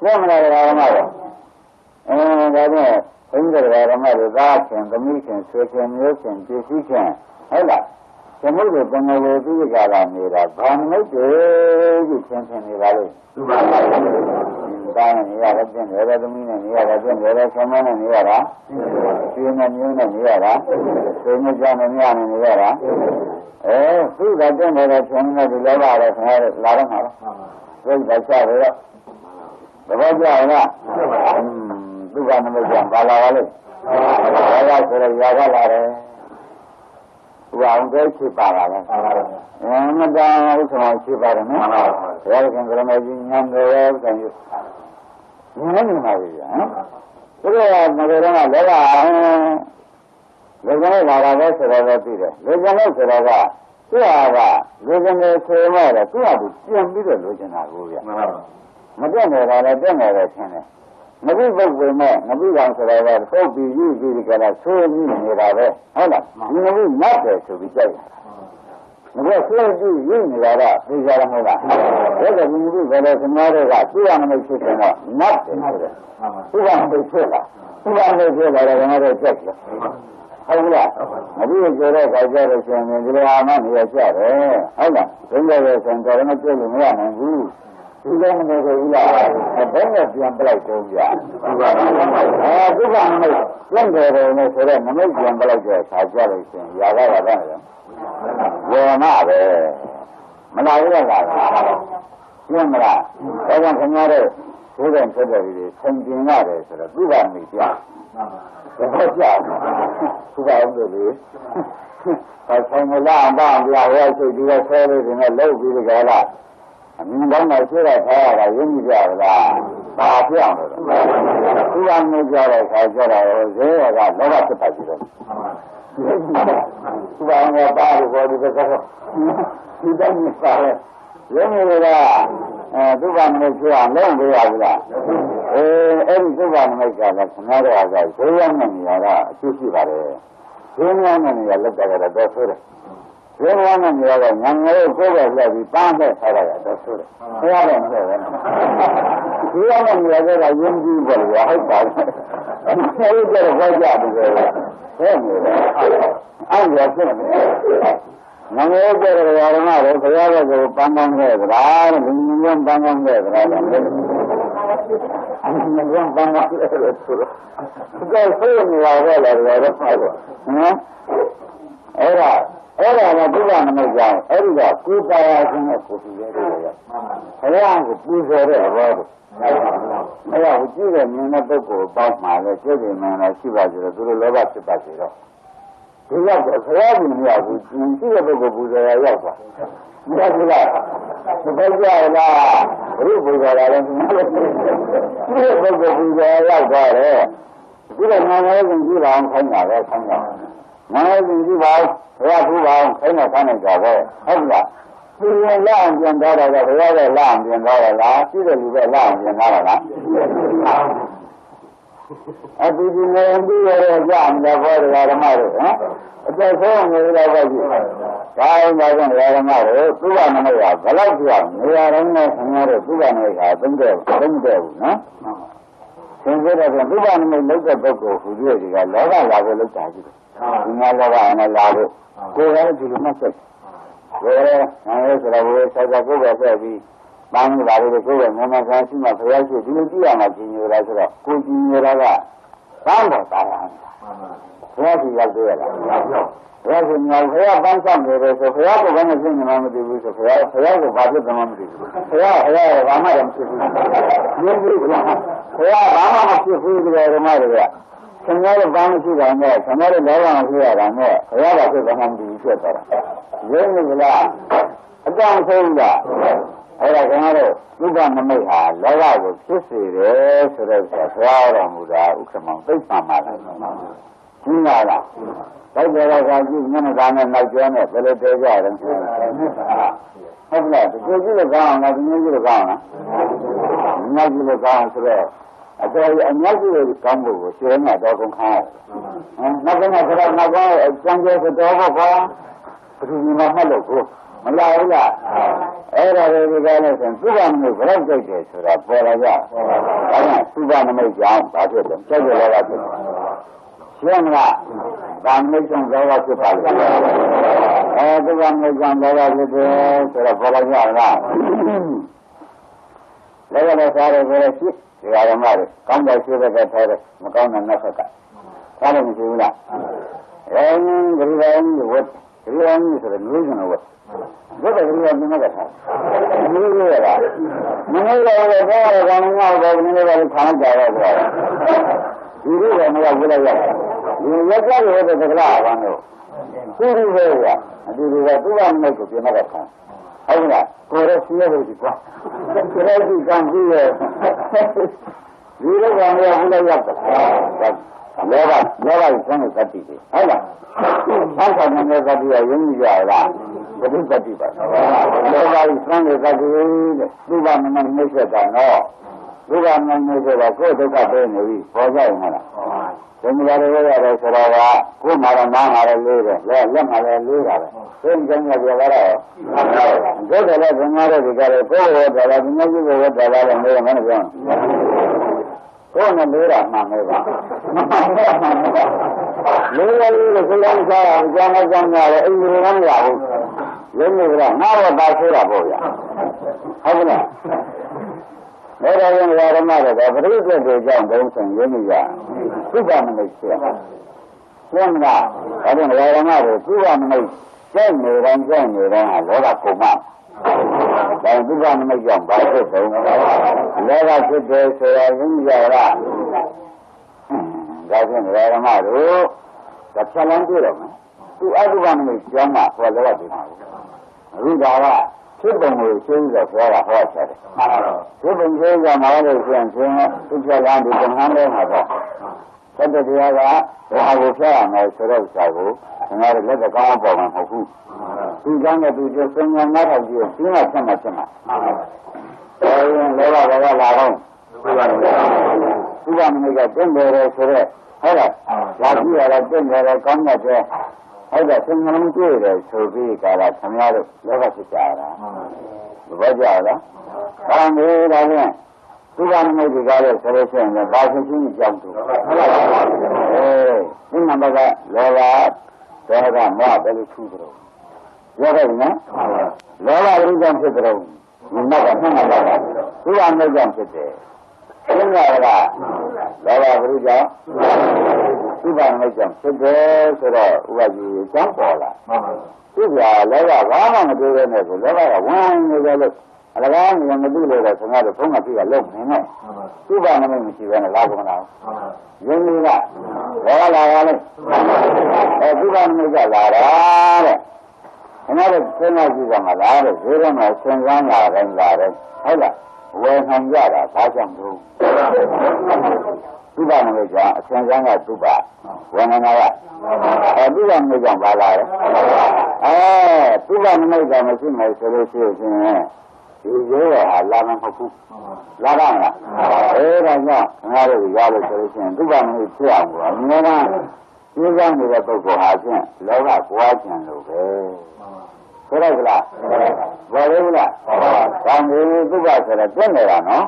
ရှင်းမလားဓမ္မရောအဲဒါဖြင့်ဘုန်းကြီးတော်ဓမ္မတွေသားချင်းသမီးချင်းဆွေချင်းမျိုးချင်းပြည့်စည်ချင်းဟုတ်လား သမုဒ္ဒပင်ငယ်ဝေသူကလာနေတာဘာနုတ်တွေကြီးချင်းချင်းနေပါလေသူပါပါဒါနဲ့နေရတယ်ပြင်တယ်သမီးနဲ့နေရတယ်ပြင်တယ်ဆမနဲ့နေရတာပြင်းနဲ့မျိုးနဲ့နေရတာဆွေမျိုးကြောင့်နဲ့ညနဲ့နေရတာအဲသူကပြင်တယ်ဆင်းနေတယ်လောဘတော့ခင်ဗျားလာတော့မှာလားသိတဲ့ချတယ်တော့သဘောကျလားသူကနမိတ်ကဘာလာပါလဲဘာလာဆိုရရာကလာတယ် ဟိုအောင်တဲ့ဖြစ်ပါလားအဲမတန်ဥစ္စာဖြစ်ပါတယ်နော်ဘုရားရှင်ကရမကြီးညံတယ်ဥစ္စာကြီးညံနေပါပြီဟမ်သူကမတော်တော့လောကလေကလေးလာတာပဲဆိုတော့သိတယ်လေကလေးဆိုတော့ကသူ့ဟာကလေကလေးဆိုမှလည်းသူ့ဟာသူပြန်ပြီးတော့လိုချင်တာကိုဗျမတက်နေတာလည်းတက်နေတယ်ထင်တယ် ငပိပုတ်ဝင်မဲ့ငပိကောင်ဆိုတော့ပုတ်ပြီးယူပြီးကြလားဆိုးပြီးနေတာပဲဟုတ်လားဒီငပိနတ်တယ်ဆိုပြီးကြိုက်တာငပိဆိုးပြီးယူနေတာတော့သိကြရမဟုတ်လားဒါကဒီငပိဘယ်လိုသမားတွေကသူ့ရမလို့ဖြစ်တယ်တော့နတ်တယ်ဆိုတယ်သူ့ရမလို့ဖြစ်လာသူ့ရမလို့ဖြစ်လာတော့ငါတို့ကြက်တယ်ဟုတ်လားအပြီးကြတဲ့ခါကျတော့ရှင်ဒီလိုအာမနေရကြတယ်ဟုတ်လားဘုရားရဲ့ဆံတော်မပြည့်လို့မရနိုင်ဘူး ဒီလိုမနေဘူးလားဘယ်နဲ့ပြန်ပလိုက်တော့ကြာအဲဒုက္ခမမိတ်ပြန်တယ်လို့ဆိုတော့မမိတ်ပြန်ပလိုက်တဲ့အခါကျလို့ရှင်ຢာကရတာလေဝေမပဲမလာဘူးလားလားရှင်းမလားဒါကြောင့်ခင်ဗျားတို့သိတဲ့ဖြစ်တဲ့ဒီဆင်ကျင်ရတယ်ဆိုတော့ဒုက္ခမိပြသဘောကျသူကအောင်လို့လေအဲဆိုင်မလားအပအပြာဟောချိတ်ပြီးတော့ဆဲလို့ဒီနဲ့လှုပ်ပြီးကြလား အမြင်ကောင်းမှဆွဲရထားရတာရင်းမိကြလားဘာပြောင်းလို့သူကမကြတဲ့ခါကျတော့ဇဲရကလောဘဖြစ်ပါကြည့်တော့သူကငါပါလို့ပြောဒီကတော့ဒီတိုင်းမပါလဲရင်းမိကအဲသူကမလို့ပြောအောင်လုံးပေးရဘူးလားအဲအဲ့ဒီသူကမလို့ကလည်းခဏတော့ကဇဲရနဲ့နေရတာအကျိုးရှိပါတယ်ဇဲရနဲ့နေရလက်တော့တော့ဆိုတယ် ဘယ်လိုမှမရတော့ငငယ်ကိုကိုယ်ပဲလက်ပြီးပန်းနဲ့ထားလိုက်တော့ဆိုတယ်။ဘုရားလည်းမဟုတ်ဘူး။ဒီတော့မရတော့ရင်းကြီးပဲလေဟုတ်ပါဘူး။အဲဒီကျတော့ဟောကြတယ်ပဲ။ဘယ်လိုလဲ။အဲ့ဒါဖြစ်နေတယ်။ငငယ်ကျတော့ရမတော့ဘုရားကကိုပန်းပန်းခဲ့သလား။လူမျိုးပန်းပန်းခဲ့သလား။အမှန်ကပန်းပန်းခဲ့တယ်ဆိုတော့ဒါဆိုရင်ရောတော့လည်းတော့ဟုတ်တော့နော်။အဲ့ဒါ အဲ့ဒါကဒုက္ခနမိတ်ကြောင့်အဲ့ဒီကကိုယ်ပါရခြင်းနဲ့ကိုယ်ပြရတယ်ရဘုရားကိုပူဇော်တဲ့ဘောတို့မရဘူးကြည့်တဲ့မြင်တဲ့ပုဂ္ဂိုလ်ပေါင်းမှာလဲစိတ်တွေမှန်လားရှိပါစေတော့သူတို့လောဘဖြစ်ပါစေတော့ဒီရောက်တော့ဘုရားကြီးမရဘူးကြည့်တဲ့ပုဂ္ဂိုလ်ပူဇော်ရရောက်သွားမရဘူးလားမဟုတ်ကြလားဘုရားပူဇော်တာလည်းမဟုတ်ဘူးကြည့်တဲ့ပုဂ္ဂိုလ်ပူဇော်ရရောက်သွားတယ်ဒီကနာမည်ကိုကြည့်ပါအောင်ခိုင်းတာပဲခိုင်းတာ နာမည်ကိုကြည့်ပါအောင်ဘုရားသူ့ပါအောင်ခိုင်းနေခိုင်းနေကြပဲဟုတ်လားသူရင်လာအောင်ပြန်သွားတော့ဘုရားကလာအောင်ပြန်သွားရလားရှိတဲ့လူကလာအောင်ပြန်သွားရလားအတူတူနေပြီးရတော့ကြာမလားဘောဓမ္မတို့ဟမ်အသက်ဆုံးနေတော့ပဲကြည့်ဒါအောင်ပါကြောင့်ဓမ္မတို့သူ့ကနမိတ်ကဘလောက်ပြောင်းနေရာတိုင်းနဲ့ခင်ဗျားတို့သူ့ကနမိတ်ကသုံးတဲ့သုံးတဲ့ဘူးနော်သင်္ကေတကသူ့ကနမိတ်လောက်တဲ့ပုဂ္ဂိုလ်ဟူသည်ကလောကလာဖို့လောက်တာကြည့် ဒီမှာလောကနဲ့လာဖို့ကိုယ်လည်းဒီလိုမှဆက်ဘယ်လဲငါလည်းဆိုတော့ဘယ်ဆက်ကြကိုယ်ပဲဆက်ပြီးပန်းလာတယ်ကိုယ်ကမမဆန်းရှိမှဘုရားရှိဒီလိုကြည့်ရမှာကြီးညိုတာဆိုတော့ကိုကြီးညိုတာကတောင်းတော့တာရဘုရားရှိရောက်သေးရလားဘုရားရှင်မြောက်ဘုရားပန်းဆောင်နေတယ်ဆိုဘုရားကဘာမှဖြစ်နေမှမသိဘူးဆိုဘုရားဘုရားကဘာဖြစ်တယ်မှမသိဘူးဘုရားဘုရားကဘာမှမဖြစ်ဘူးမြင်ပြီဘုရားဘာမှမဖြစ်ဘူးဒီဓမ္မတွေက ခင်ဗျားတို့ဘာမှရှိတာနဲ့ခင်ဗျားတို့လောကမှာဖြစ်ရတာနဲ့ဘုရားကဖြစ်တယ်မှမသိဘူးဖြစ်သွားတာရင်းနေကြလားအကြောင်းဆုံးလားအဲ့ဒါခင်ဗျားတို့ဥပ္ပနမိတ်ဟာလောကကိုဖြစ်စေတယ်ဆိုတော့ဘုရားတော်မူတာဥက္ကမောင်သိပ္ပံမှာလားရှင်းလားလိုက်ကြတော့ကကြည့်မျက်နှာသားနဲ့နောက်ကျောနဲ့ဘယ်လိုတဲကြတယ်ဟုတ်လားဒီကြည့်လို့ကောင်းအောင်လားဒီမျိုးကြည့်လို့ကောင်းအောင်လားညကြည့်လို့ကောင်းအောင်ဆိုတော့ အတော်အများကြီးကောင်းဖို့ကိုရှင်းနေတာတော့ကုန်ခါဟမ်နောက်ကနောက်ကတော့နောက်ကကျန်ကျဲတော့ဘောကွာဘယ်သူမှမလို့ကိုမလာဘူးလားအဲ့ဒါတွေကလည်းဆိုသူ့ဘာမျိုးဘယ်တော့ကြိုက်တယ်ဆိုတာပေါ်လာကြဒါကြောင့်သူ့ဘာနမိတ်ကြောင့်ဘာဖြစ်လဲကြိုက်ကြလာတာဖြစ်တယ်ရှင်းမလားဒါမိတ်ဆောင်သောဖြစ်ပါလိမ့်မယ်အဲသူ့ဘာမိတ်ဆောင်သောဖြစ်တယ်ဆိုတော့ပေါ်လာကြလားလည်းလည်းစားရတယ်ဆိုတော့ရှိ ဒီဟာဓမ္မတွေကောင်းတဲ့ရှိတဲ့ကထားတယ်မကောင်းတဲ့နောက်ဆက်ကစားလို့မရှိဘူးလားအဲဂရိဝံဝတ်ဂရိဝံဆိုတဲ့မျိုးစုံဝတ်ဘယ်လိုလဲဒီမှာကထားမျိုးရတာမင်းလည်းတော့ဘာလို့ကောင်းကောင်းတော့ဒီလိုပဲခံကြရတော့ဒီလိုကမရဘူးလားဒီရက်ကြရတဲ့ကလားဘာလို့သူ့လိုပဲအတူတူကသူ့ဘာနဲ့ကိုပြင်မှာခံ ဟုတ်လားကိုယ်ရစီရလို့ဒီကွာဒီလိုဒီကံပြီးရဒီလိုကမရဘူးလားရောက်တယ်လောဘလောဘကိုဆန်းတဲ့သတိတွေဟုတ်လားဆောက်ဆောင်နေတဲ့သတိကယဉ်ကြရလားဘုဒ္ဓသတိပါလောဘကိုဆန်းတဲ့သတိတဲ့သူကမမနှိမ့်ဆက်တာနော် သူကမနှိမ့်ဆက်တာကိုယ်ဒုက္ခပေးနေပြီပေါ်ကြရင်ဟုတ်လားဘယ်မှာလဲရတယ်ဆိုတော့ကကိုယ်မှာတော့နားမှာလည်းလေးတယ်လက်လက်မှာလည်းလေးတာပဲသိဉ္ဇဉ်ကပြောရတော့ဒုက္ခလည်းဘင်္ဂါတဲ့ဒီကလည်းကိုယ်ဝတ်တယ်လည်းဒီမျိုးကြီးကိုဝတ်တယ်လည်းမေးရမယ်ပြောကိုယ်နဲ့လေးတာမှန်ပဲပါလေးရလေးကိုစိတ်လုံးစားအောင်ကြောင်းကြောင်းရတယ်အိမ်ကြီးကမရဘူးလုံးနေကြတော့ငါတော့ပါဆိုးတာပေါ့ဗျာဟုတ်ကဲ့ ဘယ်တော့ရင်ဓမ္မတော့ပရိသေတွေကြောင့်ဘုံဆောင်ရင်းနေရသုဘမနိတ်ဖြစ်ရှင်းမလားအဲ့ဒီဓမ္မတွေသုဘမနိတ်ကျင့်နေတိုင်းကျင့်နေတိုင်းဟာလောကကုန်မှာဒါသုဘမနိတ်ကြောင့်ဘာဖြစ်ဆုံးလောကဖြစ်တယ်ဆိုရရင်ကြရတာဒါဖြင့်ဓမ္မတို့ဒါဖြတ်လန်းပြတော့မယ်သူအတုပမနိတ်ကြောင်းမှာဟောလောကတည်မှာအခုဒါက ဖြစ်ပုံကိုရှင်းပြီးတော့ပြောတာဟောချက်တယ်။မှန်ပါတော့။ဖြစ်ပုံရှင်းကြမှာလို့ဆိုရင်ရှင်သူချက်လန်းဒီကံဟန်းလေးမှာတော့သတ္တတရားကဘာကိုဖျက်ရမယ်ဆိုတော့စာကိုခင်ဗျားတို့လက်တကောင်းပေါ်မှာမဟုတ်ဘူး။ဒီကံနဲ့သူကျစင်ညာငါးထောင်ကြီးကိုရှင်းမှဆက်မှဆက်မှ။အဲရင်လောဘဘောကလာတော့ဒီကနေ့ဒီကနေ့ကတင့်တယ်ဆိုတော့ဟုတ်လား။ဒါကြည့်ရတာတင့်တယ်ကောင်းတဲ့ အဲ့ဒါသင်္ကန်းတွေ့တယ်ဆိုပြီးကြတာခင်ဗျားတို့လောကဖြစ်ကြတာသဘောကျလား။ဘာလို့ဒါလဲသူကနမိတ်ကြတဲ့ဆိုလို့ရှိရင်လည်းဘာဖြစ်ချင်းကြောက်တယ်။အေးဒီနံပါတ်ကလောဘဒေါသမောဟဘယ်လိုထူးကြတော့ပြောခဲ့နော်။လောဘဘုရားဖြစ်ကြတော့မနက်ကမှန်ပါပါ။သူကနမိတ်ကြောင့်ဖြစ်တယ်။ ရှင်းရလားလောဘဘုရားဥပ္ပါဒ်ကြောင့်ဖြစ်တယ်ဆိုတော့ဥပ္ပါကြီးအကြောင်းပေါ်လာသူကလည်းကဘာမှမတွေ့ရနဲ့ဆိုလည်းကဝမ်းနေကြလို့အလကားမြင်မသိလို့တော့ဆရာတို့ဘုန်းကပြကလုံးနေနဲ့ဥပ္ပါဒ်မမရှိဘဲနဲ့လာကုန်လားရင်းနေကဘောလာရလဲအဲဥပ္ပါဒ်မကလာတာတဲ့ ခင်ဗျားတို့စဉ်းစားကြည့်ကြမှာလားတဲ့ဈေးထဲမှာစဉ်းစားလာတယ်လာတယ်ဟုတ်လားဝယ်နိုင်ကြတာဘာကြောင့်လို့သုဘနမိတ်ကအဆင်ဆန်းကသုဘဝေဒနာကအဲသုဘနမိတ်ကဘာလာလဲအဲသုဘနမိတ်ကမရှိမယ်ဆိုလို့ရှိရင်ဒီရိုးရဟာလာမှာမဟုတ်ဘူးလာပါ့မလားအဲဒါကြောင့်ငါတို့ရလို့ဆိုလို့ရှိရင်သုဘနမိတ်ဖြစ်အောင်လို့အများက ရှင်းစားနေတဲ့ပုဂ္ဂိုလ်ဟာဖြင့်လောကကွာကျင်လို့ပဲဆိုတော့ကလားဘာလဲလားကောင်းတယ်သုဘဆိုတော့တွက်နေတာနော်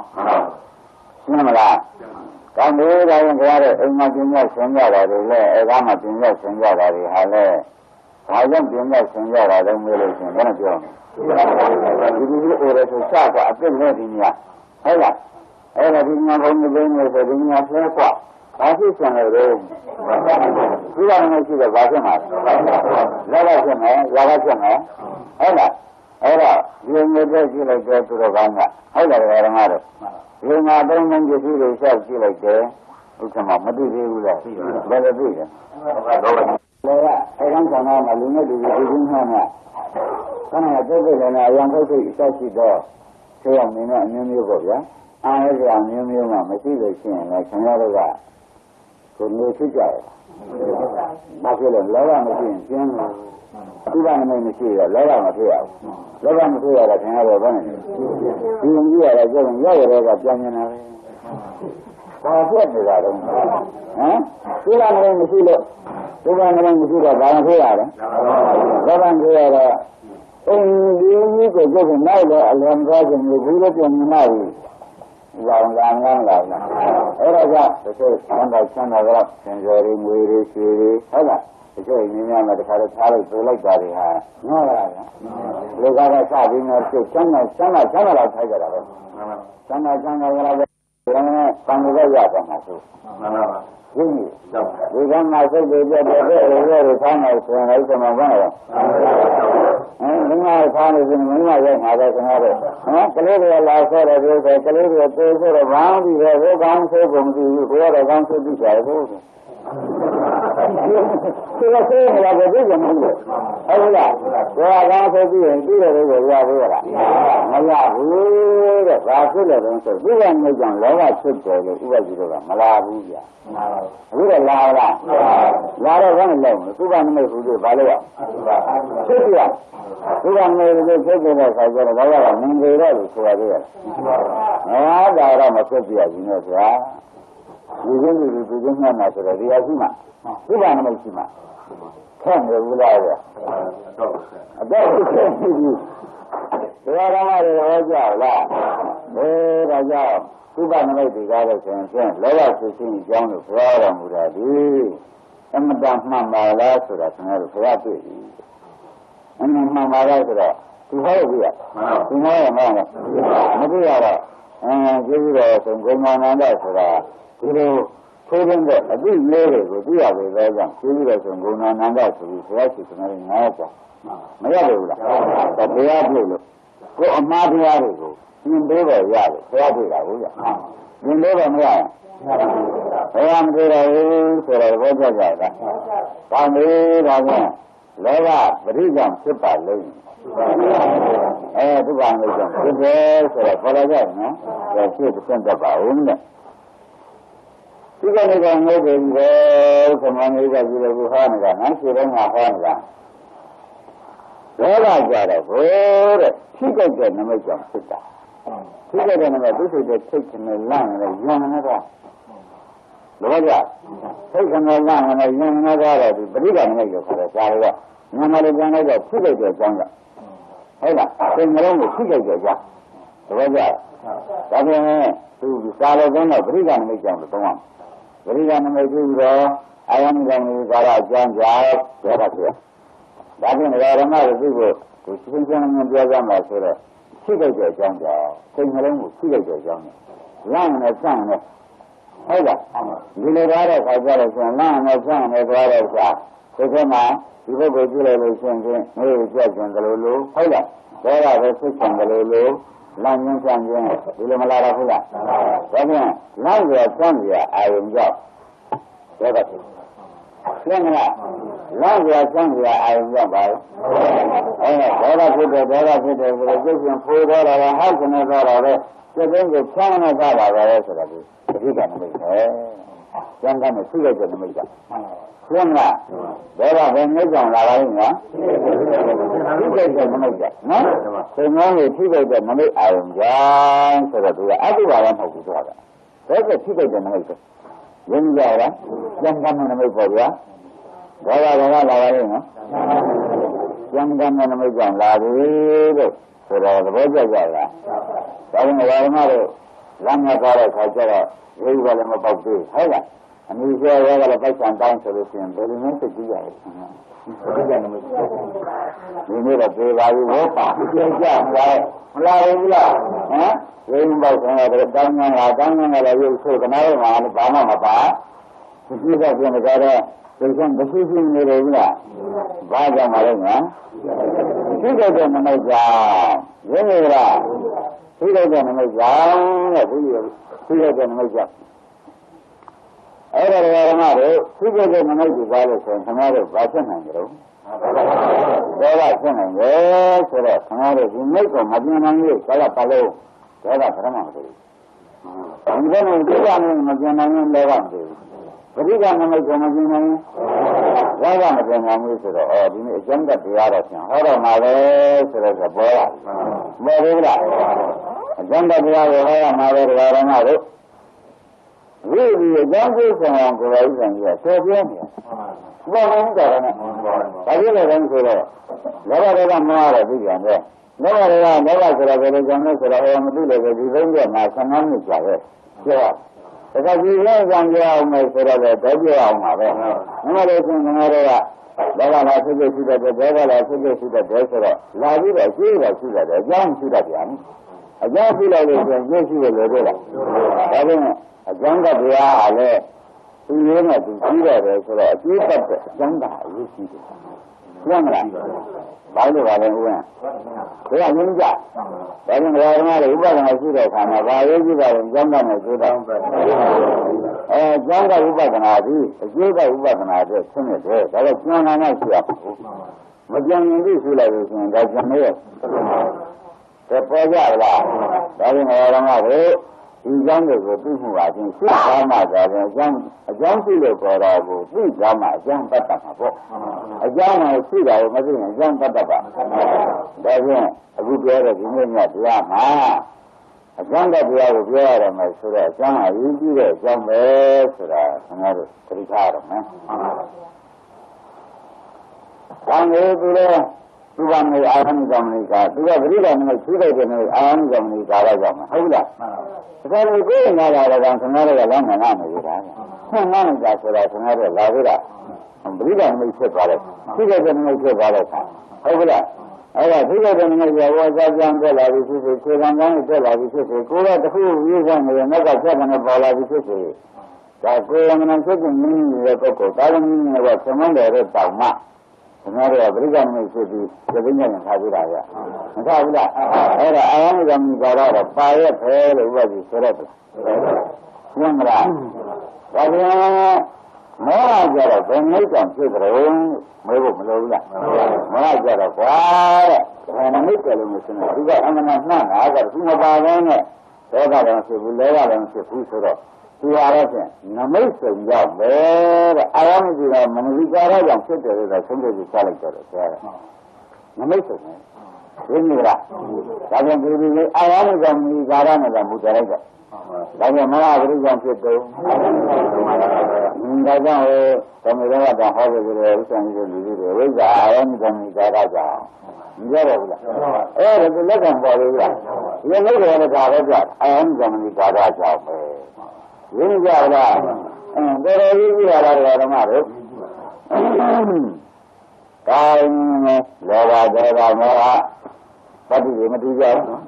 ရှင်းမလားကောင်းတယ်ဒါရင်ကြရတဲ့အိမ်မှာပြင်းရဆင်းရတာတွေလည်းအဲကားမှာပြင်းရဆင်းရတာတွေဟာလည်းဘာကြောင့်ပြင်းရဆင်းရတာလဲမေးလို့ရှင်ဘယ်နဲ့ပြောလဲဒီလိုလိုအော်ရဆိုစကအစ်စ်နဲ့ဒီညာဟုတ်လားအဲ့ဒါဒီညာဘုံမလုံးလို့ဆိုဒီညာဖဲကွာ ဘာဖြစ်ဆံလဲတော့ဒီကနေ့ရှိတယ်ဘာဖြစ်မှာလဲလောဘဖြစ်မယ်ရာဘဖြစ်မယ်ဟုတ်လားအဲ့တော့ဒီငွေတက်ကြည့်လိုက်တဲ့သူတော်ကောင်းကဟုတ်တယ်ဓမ္မတို့ဒီမှာသုံးမင်းပစ္စည်းတွေရှောက်ကြည့်လိုက်တယ်ဥက္ကမမသိသေးဘူးလားဘယ်လိုသိလဲလောကအဲကံဆောင်မှာလူနဲ့လူကြီးဒီမှာမှာခဏကတုတ်တယ်လည်းအယံထုတ်ထုတ်ရှောက်ရှိတော့ဆေးရမင်းကအမျိုးမျိုးပေါ့ဗျာအားရစရာမျိုးမျိုးမှမရှိလို့ရှိရင်လည်းခင်ဗျားတို့က ကိုနေဖြစ်ကြတယ်ဘာဖြစ်လဲလောဘမရှိရင်ကျင်းလို့ဥပနမိတ်မရှိရလောဘမဖြစ်ရဘူးလောဘမဖြစ်ရတာခင်ဗျားတို့ဘာနဲ့ဒီရင်ကြီးရတာကျုပ်ရောက်ရတဲ့ကပြန်နေတာပဲဘာဖြစ်နေတာလဲဟမ်ဥပနမိတ်မရှိလို့ဥပနမိတ်မရှိတော့ဘာမှဖြစ်ရလဲလောဘဖြစ်ရတော့အင်းဒီကြီးကိုကျုပ်ကနောက်တော့အလံကားခြင်းကိုဘူးလို့ပြန်နေမှာဘူး လောင်လာငန်းလာလာအဲ့ဒါကြောင့်ဒီလိုဆန္ဒဆန္ဒကတော့သင်္ကြော်ရီငွေရီရွှေရီဟုတ်လားဒီလိုနည်းများမှာတခါတော့ထားလိုက်ဆိုလိုက်တာတွေဟာငေါလာတာလူကကစပြီးတော့ကျုပ်ဆန္ဒဆန္ဒဆန္ဒလာထိုက်ကြတာပဲဆန္ဒဆန္ဒကလည်းဘယ်နဲ့ပန်ရရတာမှာဆိုမှန်ပါပါ ဒီဒီကမှာစိတ်တွေပြတ်တဲ့တဲ့ရဲတွေထားနေဆိုရင်လည်းသမဘာလဲအဲဒီမှာထားနေရင်မင်းမရဲ့မှာပဲခင်ဗျားတို့ဟမ်ကလေးတွေလာဆောတယ်ပြောတယ်ကလေးတွေတိုးဆိုတော့ဘာမှပြီးတော့ဘယ်ကောင်းဆိုကုန်မရှိဘူးကိုယ်ကတော့ကောင်းဆိုပြီးကြတယ်ဟုတ်ဒီလိုဆိုရင်လည်းဘယ်လိုမှမဟုတ်ဘူးဟုတ်လားကိုယ်ကကောင်းဆိုပြီးရင်ပြီးတယ်လို့ရသေးရလားမရဘူးတဲ့ဘာဖြစ်လဲတော့ဆိုဒီကနေ့ကြောင့်လောဘဖြစ်တယ်လို့ဥပဒေတို့ကမလာဘူးကြာအခုတော့လာလားလာတော့ဘာနဲ့လောက်မလဲသုဘနမိတ်ဘုရားဘာလို့ရဖြစ်ပြသုဘနမိတ်ဘုရားဖြစ်တဲ့အခါကျတော့ဘာကမင်္ဂလာလို့ဆိုရသေးတယ်ငါဒါတော့မဖြစ်ပြဘူးနဲ့ဗျာဒီကျင်းဒီဒီကျင်းမှမှာဆိုတော့ဒီအရှိမှသုဘနမိတ်ရှိမှခန့်နေဘူးလားဗျာအတော့ဖြစ်နေပြီ တရားဓမ္မတွေဟောကြလားအဲဒါကြောင့်ဥပနမိတ်တွေကားလို့ဆိုရင်ဖြင့်လောဘဖြစ်ခြင်းအကြောင်းလို့ပြောတော်မူတာဒီအမတမှန်ပါလားဆိုတာကျွန်တော်တို့ဘုရားတွေ့ပြီအမှန်မှန်ပါလားဆိုတော့ဒီဟောလို့ပြရဒီဟောရမှာမပြရတော့အဲကျေးဇူးတော်ဆုံးဂုဏ်မာနန္ဒဆိုတာဒီလိုထိုးတဲ့အတိလေးတွေကိုသိရပေသောကြောင့်ကျေးဇူးတော်ဆုံးဂုဏ်မာနန္ဒဆိုပြီးဘုရားရှိခိုးနေငါးကြောင့် မရဘူးလားဒါတရားပြုလို့ကိုအမှားတရားတွေကိုသင်ပေးတော့ရတယ်ဘုရားတွေ့တာဟုတ်ရသင်ပေးတော့မရဘူးဘုရားမတွေ့တော့ဘူးဆိုတော့ဘောကြကြတာကောင်းပြီဒါကြောင့်လောဘပရိစ္ဆာဖြစ်ပါလိမ့်အဲဒုက္ခမျိုးကြောင့်ဖြစ်တယ်ဆိုတော့ခေါ်လာကြနော်ဒါဖြစ်တဲ့တတ်ပါဦးနဲ့ဒီကနေ့ကငုတ်တယ်ပဲခမမျိုးကကြည့်လို့ဟောနေတာငါရှိတော့ငါဟောနေတာ လောဘကြတော့ဘိုးတဲ့ထိကြိုက်တဲ့နမိတ်ကြောင့်ဖြစ်တာထိကြိုက်တဲ့နမိတ်သူစိတ်တဲ့ထိတ်ကနေလန့်နေရံနေတာလောဘကြထိတ်ကနေလန့်နေရံနေတာတော့ဒီပရိက္ခနမိတ်ကိုခေါ်တယ်ဇာလို့ကငါမလေးပြန်လိုက်တော့ထိကြိုက်တဲ့အကြောင်းကဟုတ်လားသင်္ကလုံးကိုထိကြိုက်တဲ့အကြောင်းလောဘကြဒါပြန်သူဇာလို့ကတော့ပရိက္ခနမိတ်ကြောင့်တော့တောင်းပရိက္ခနမိတ်ပြီးတော့အာယံကံကိုကာရအကြောင်းကြောင့်ပြောတာဖြစ် ဒါဖြင့်ဓမ္မရဲ့သူ့ကိုသူရှင်းရှင်းလင်းလင်းပြောကြမှာဆိုတော့ရှိလိုက်တဲ့အကြောင်းကြောင့်စိတ်နှလုံးကိုရှိလိုက်တဲ့အကြောင်းနဲ့လမ်းနဲ့ဆန့်နဲ့ဟုတ်လားဒီလိုထားတဲ့ခါကျတော့ဆိုရင်လမ်းနဲ့ဆန့်နဲ့သွားတဲ့အခါဒီကမှာဒီဘက်ကိုကြည့်လိုက်လို့ရှိရင်ငေးကြက်ကျင်တယ်လို့လို့ဟုတ်လားဒေါရပဲဖြစ်ကျင်တယ်လို့လို့လမ်းညင်းဆန့်ခြင်းဒီလိုမလာတော့ဘူးလားဒါဖြင့်လမ်းရဆန့်ရအာရုံကြောင့်ဒေါရဖြစ် လမ်းကလမ်းရဆန့်ရအာရုံကြောင့်ပါအဲဒေါသဖြစ်တယ်ဒေါသဖြစ်တယ်ဆိုတော့ကျုပ်ရှင်ဖိုးတော့တာဟောက်ကနေတော့တာပဲကျုပ်တို့ကိုချမ်းသာတာပါပဲဆိုတော့ဒီအဓိကနမိတ်ပဲကျန်ကနေသိလိုက်တဲ့နမိတ်ကရှင်းလားဒေါသပဲငိတ်ကြောင်လာပါလိမ့်နော်သိလိုက်တဲ့နမိတ်ကနော်သင်္ကောင်းကိုသိလိုက်တဲ့နမိတ်အာရုံကြောင့်ဆိုတော့သူကအတုပါလည်းမဟုတ်ဘူးဆိုတာဒါကသိလိုက်တဲ့နမိတ်ပဲ ရင်းကြလားကျန်တဲ့နမိတ်ပေါ့ဗျာဒေါသကလာပါလိမ့်နော်ကျန်တဲ့နမိတ်ကြောင့်လာပြီလို့ဆိုတော့သဘောကျကြလားဒါပေမဲ့ဘာမှတော့လမ်းမသွားတဲ့ခါကျတော့ဝိဘလည်းမပေါက်သေးဟုတ်လား အနည်းဆိုရောကလည်းပိုက်ဆံတောင်းဆိုလို့ရှိရင်ဘယ်လိုမျိုးသိကြရလဲဒီကနေ့ဒီနေ့တော့ပြေပါပြီဘောပါပြေကြပါမလားဘူးလားဟမ်ဝိဘောက်ဆောင်ရတယ်တောင်းငန်းလာတောင်းငန်းလာရုပ်ဆိုကနားရောမှာဘာမှမပါဒီကိစ္စပြန်ကြတော့သိစံမရှိရှိနေတယ်ဘူးလားဘာကြောင့်မလဲညာသိတဲ့တဲ့နမိတ်ကြောင့်ရင်းနေလားသိတဲ့တဲ့နမိတ်ကြောင့်တဲ့ဒီသိတဲ့တဲ့နမိတ်ကြောင့် အဲ့ဒါဓမ္မတို့သိတဲ့တဲ့နမိတ်ကိုပါလို့ဆိုရင်ခင်ဗျားတို့ဘာဖြစ်နိုင်ကြတော့ဒေါသဖြစ်နိုင်တယ်ဆိုတော့ခင်ဗျားတို့ဒီမိတ်ကိုမပြင်းနိုင်ဘူးဆရာပါလို့ဒေါသပရမမတွေ့ဘူးဒီဘက်မှာဒီကနေ့မပြင်းနိုင်ရင်လည်းမတွေ့ဘူးပရိကနမိတ်ကိုမကျင်နိုင်ဘာကမကျင်နိုင်ဘူးဆိုတော့အော်ဒီနေ့အကျဉ်းကတရားတော့ပြန်ဟောတော့မှာပဲဆိုတော့ပေါ်လာပေါ်ဘူးလားအကျဉ်းကတရားကိုဟောရမှာပဲတရားတော်မှာလို့ ဝိဒီအကြောင်းကိုဆောင်အောင်ကိုယ်တော်ဥစ္စာကြီးကဆောပြနေတယ်ဘောလုံးကြတယ်နဲ့ဒါပြည့်လည်းတိုင်းဆိုတော့လောဘတွေကမအားတော့ပြီပြန်တယ်လောဘတွေကလောဘဆိုတော့ဘယ်လိုကြောင့်လဲဆိုတော့ဟောမသိလို့ပဲဒီဘုန်းကြီးကမှဆန္ဒနှစ်ကြာရဲ့ပြောတခါကြည့်ရအောင်ကြအောင်မယ်ဆိုတော့လည်းတော့ပြောအောင်ပါပဲ။ငါတို့ကငါတို့ကဘာကလာဖြစ်ဖြစ်ရှိတဲ့ဘယ်ကလာဖြစ်ဖြစ်ရှိတဲ့ဆိုတော့လာပြီးတော့ရှိတော့ရှိတယ်အကြောင်းရှိတတ်ပြန်။အကြောင်းရှိလိုက်လို့ဆိုရင်ရှိရှိလို့လို့လား။ဒါပေမဲ့ အကြောင်းကတရားဟာလည်းသူရင်းနဲ့သူကြီးတယ်ဆိုတော့အကျိုးပတ်တဲ့အကြောင်းကအရေးကြီးတယ်။ဟုတ်မလား။ဘာလို့ပါလဲဦးဝင်။ဒါကငင်းကြ။ဒါကြောင့်ဘုရားဓမ္မတွေဥပဒနာရှိတဲ့အခါမှာဘာရေးကြည့်ပါလဲကျောင်းကနဲ့ဆိုတော့အဲကျောင်းကဥပဒနာသည်အကျိုးကဥပဒနာတဲ့ဆင်းရဲတယ်ဒါကကျန်လာနိုင်ရှိရဘူးမကျန်ရင်သိရှိလိုက်လို့ရှိရင်ဒါကျန်နေရဲ့ဒါပေါ်ကြလားဒါကြောင့်ဘုရားဓမ္မတွေ ဒီကျောင်းတွေကိုသိမှုပါချင်းရှိသားမှသာတယ်အကြောင်းအကြောင်းရှိလို့ခေါ်တော့ကိုသိသားမှအကြောင်းတတ်တာမှာပေါ့အကြောင်းကိုရှိတာကိုမသိရင်အကြောင်းတတ်တတ်ပါဒါဖြင့်အခုပြောတဲ့ဒီနေ့မြတ်တရားမှာအကြောင်းတရားကိုပြောရတော့မယ်ဆိုတော့အကြောင်းအရေးကြီးတဲ့အကြောင်းပဲဆိုတာခင်ဗျားတို့သတိထားရမယ်။ကောင်းလေသူလည်း သူကမေအာရဏိကမဏိကသူကပရိဒါနဲ့ရှိတဲ့တဲ့အာရဏိကမဏိကာရကြောင့်ဟုတ်လား။ဒါကြလို့ကိုယ်နာလာတော့ခင်ဗျားတို့ကလမ်းမှန်လာနေကြတာ။ဆင်းငါးနေတာဆိုတာခင်ဗျားတို့လာပြီးတာပရိဒါနဲ့ဖြစ်သွားတယ်။ရှိတဲ့တဲ့နဲ့ဖြစ်သွားတဲ့အခါဟုတ်လား။အဲ့ဒါသိတဲ့ငယ်ရောဝါကြကြံတက်လာပြီဖြစ်စေခြေကံကောင်းတက်လာပြီဖြစ်စေကိုယ်ကတခုရေးဆိုင်နေနောက်ကချက်ကနေပေါ်လာပြီဖြစ်စေဒါကိုယ်ကမနဖြစ်ကုန်နည်းရဲ့ပုဂ္ဂိုလ်ကာလနည်းရဲ့သမန်တော်ရဲ့တောင်မှ ခင်ဗျားတို့ကပရိက္ခမိတ်ဖြစ်ပြီးသတိညာထားပြတာရမထားဘူးလားအဲ့ဒါအာယမကံကာရတော့ပါရဲ့ဖဲလို့ဥပဒေဆိုတော့ညမလားဒါပြန်မောဟကြတော့ဘယ်နှိမ့်ကံဖြစ်ကြတော့မဲဖို့မလိုဘူးလားမောဟကြတော့ကွာတဲ့ဘယ်နှိမ့်ကြလို့မစနေဒီကအမှန်မှန်နှံ့တာကသူမပါဘဲနဲ့ဒေါသလည်းဖြစ်ဘူးလဲရလည်းဖြစ်ဘူးဆိုတော့ ဒီဟာတော့ဖြင့်နမိတ်စုံရောက်ပဲတဲ့အာရမကြီးကမနလိကာရကြောင့်ဖြစ်တယ်လို့ဆိုဆုံးဖြတ်ပြီးကြားလိုက်တော့ဆရာကနမိတ်စုံပဲဒီနေ့ကဒါကြောင့်ဒီဒီအာရမကမီကာရနဲ့ကမူတယ်လိုက်တော့ဒါကြောင့်မဟာပရိစ္ဆေဖြစ်တော့ဒါကြောင့်ဟိုသမီးတော်ကတော့ဟောပြီးကြတယ်ဥစ္စာကြီးတွေလူတွေဝိဇ္ဇာအာရမိကမိကာရကြောင့်မကြတော့ဘူးလားအဲ့ဒါကလက်ကံပေါ်လို့လားဒီလိုလည်းလည်းဒါပဲကြအာရမိကမိကာရကြောင့်ပဲ ရင်းကြလားအင်းတော်တော်ကြီးပြရတာဓမ္မတို့ကောင်းလောဘဒေါသမောဟပဋိသေမတူကြဘူး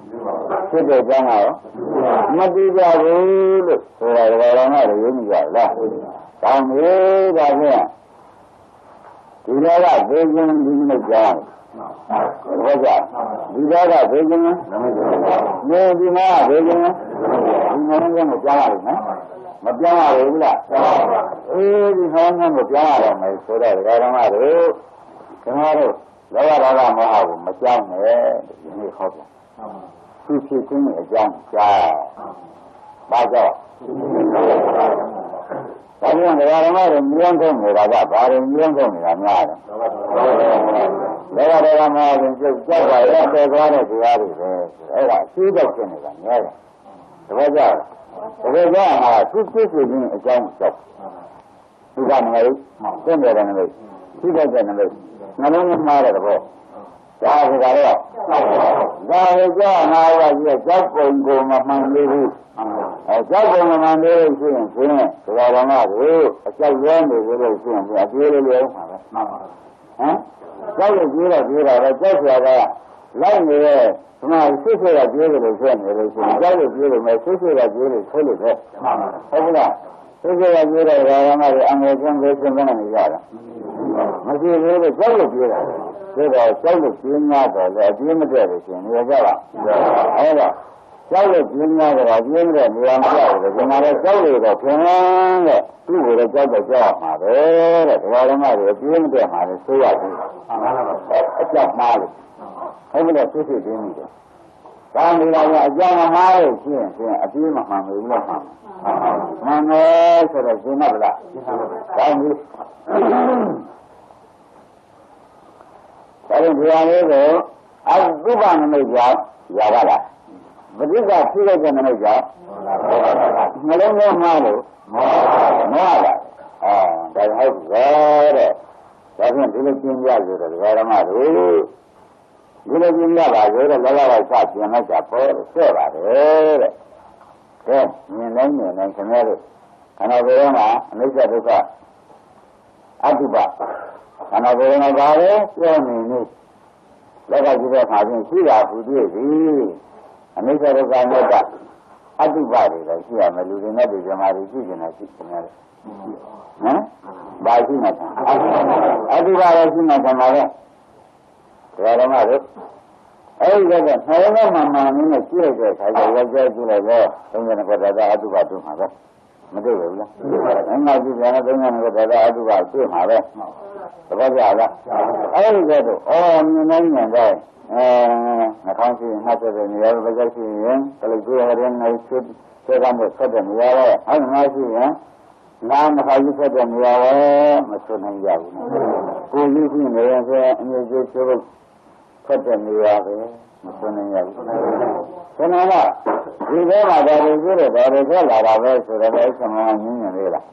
ဖြစ်တဲ့ကြောင်းရောမတူကြဘူးလို့ဆိုတာဓမ္မတော်ကလည်းရင်းကြလားကောင်းပြီဒါဖြင့်ဒီတော့ကဘေးချင်းဒီနေ့ကြောင်းဟုတ်ကြဒီတော့ကဘေးချင်းနေဒီမှာဘေးချင်းဒီမှာလည်းမကြောင်းရဘူးနော် မပြောင်းရဘူးလားအေးဒီဟောင်းကမပြောင်းရတော့မယ်ဆိုတော့ဓမ္မတို့ဓမ္မတို့လောဘဒေါသမောဟကိုမကြောင်းနဲ့ဒီနေ့ဟောပြန်သူဖြစ်ခြင်းအကြောင်းကြားဘာကြောင့်ဒါကြောင့်ဓမ္မတို့မြင်းကုန်နေတာကဘာလို့မြင်းကုန်နေတာများလဲလောဘဒေါသမောဟကိုကြောက်ကြောက်ပါရဲ့တဲ့သွားတဲ့တရားတွေပဲအဲ့ဒါအရှိတော့ဖြစ်နေတာများတယ်တပည့်ကြလား တကယ်ကြမှာသူဖြစ်ဖြစ်ချင်းအကြောင်းကြောက်သူကမလို့သင်တယ်တယ်မလို့သူကကြတယ်မလို့နှလုံးမမှားတဲ့ဘောဒါကကတော့ဒါကိုကြမှာကကြီးကြောက်ပုံကိုမမှန်သေးဘူးအဲကြောက်ပုံမမှန်သေးလို့ရှိရင်ဖြင့်ဒကာတော်ကကိုအကြောက်ရဲနေလို့ရှိရင်အပြေးလေးလေးအောင်ပါပဲဟမ်ကြောက်လို့ပြေးတော့ပြေးတော့ကြောက်ဆရာက လိုက်နေတဲ့ဒီမှာဆွဆွရပြေးတယ်လို့ဆိုနေလို့ရှိရင်ကြောက်လို့ပြေးလို့မယ်ဆွဆွရပြေးလို့ဆိုလို့ပဲဟုတ်ကဲ့ဆွဆွရပြေးတဲ့ဘာဝနာတွေအငယ်ချင်းကိုသင်္ကန်းနေကြတာမရှိဘူးလို့ကြောက်လို့ပြေးတာဒါတော့ကြောက်လို့ပြေးများတော့လေအပြေးမတည့်လို့ရှိရင်နေကြပါအဲ့တော့ ကြောက်လို့ပြင်းများတော့ပြင်းတဲ့နေရာမကြောက်ဘူးဒီမှာလည်းကြောက်လို့တော့ခင်တဲ့သူ့ကိုလည်းကြောက်တော့ကြောက်မှာပဲတဲ့ဒီဘာဓမ္မတွေပြင်းတဲ့မှာလည်းဆိုးရဘူးအကြောက်မှားလို့ဟုတ်ကဲ့ဆွဆွပြင်းနေတယ်ဒါနေတာကအကြောင်းမမှားလို့ရှိရင်ဖြင့်အပြေးမမှန်ဘူးလို့မှန်မှန်တယ်ဆိုတော့ရှင်းမလားဒါမျိုးဒါရင်ဒီဟာလေးကိုအသုဘနမိတ်ကြောင့်ရပါလား ပဋိက္ခဖြစ်တဲ့နမိတ်ကြောင့်နှလုံးသွင်းမှားလို့မောလားအော်ဒါဟုတ်ရဲ့တဲ့ဒါဖြင့်ဒီလိုကျင်းပြရဆိုတော့ဓမ္မတို့ဒီလိုကျင်းပြပါဆိုတော့လောကလိုက်စပြင်လိုက်တာပေါ်ဆွဲပါတယ်တဲ့ကဲမြင်နိုင်မြင်နိုင်ခင်ဗျားတို့ခန္ဓာကိုယ်မှာအနိစ္စဒုက္ခအတုပခန္ဓာကိုယ်မှာပါပဲပြောနေနေလောကကြီးတဲ့ခါချင်းရှိတာဟူတွေ့ပြီ အနိစ္စဒုက္ခအနတ္တအတုပတွေလည်းရှိရမယ်လူတွေနဲ့ဒီဇမားတွေရှိနေတာရှိနေတယ်ဟမ်ဘာရှိနေတယ်အတုပလည်းရှိနေတယ်မှာလေဒါရမတို့အဲ့ဒီကနှလုံးသားမှမှန်နေနဲ့ကြည့်လိုက်တဲ့အခါကျရောက်ကြကြည့်လိုက်တော့သုံးရတဲ့ဘက်ကအတုပတုမှာပဲ မတွေ့ဘူးလားအင်္ဂါကြည့်တယ်သုံးရတဲ့ဘက်ကအတုပတွေ့မှာပဲသဘောကျလားအဲ့ဒီကတော့အော်မြင်နိုင်မြင်တော့အဲနှာခေါင်းရှိရင်နှာဆက်တဲ့နေရာဘက်ရှိရင်ကလေးတွေရနေဖြစ်ဆက်ကမ်းဆက်တဲ့နေရာပဲအဲ့ဒါမှရှိရင်နာမခါကြီးဆက်တဲ့နေရာပဲမဆွနိုင်ကြဘူးကိုကြီးရှိနေရင်ဆိုအမြဲကျိုးကျိုးဖတ်တဲ့နေရာပဲ မဆွနိုင်ရဘူးခဏကဒီဘက်မှာဒါတွေကျတော့ဒါတွေဆက်လာတာပဲဆိုတော့အဲ့ဆံမငင်းနေလေလား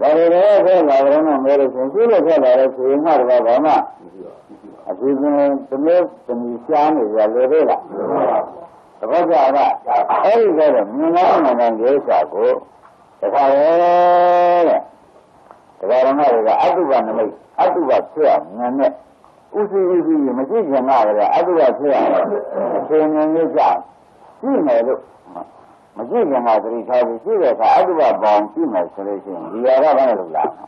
ဒါတွေလည်းဆက်လာကြတော့မဲလို့ရှင်ရှိလို့ဆက်လာတဲ့ချိန်မှတော့ဘာမှအစီအစဉ်တမျိုးတမီရှားနေရလေလေလားတပတ်ကြတာအဲ့ဒီကတော့မြင်နိုင်တဲ့ကိစ္စကိုတခါရဲတဲ့တရားဓမ္မတွေကအတုပနမိတ်အတုပဖြစ်အောင်ဉာဏ်နဲ့ ဥစီဥစီမရှိကျင်တာကြအတုပဖြစ်အောင်အချိန်ငယ်ကြီးကြောင့်ရှိမယ်လို့မရှိကျင်တာသတိထားပြီးရှိတဲ့အခါအတုပပေါင်းရှိမယ်ဆိုလို့ရှိရင်ဒီရကဘာလို့လားဒါ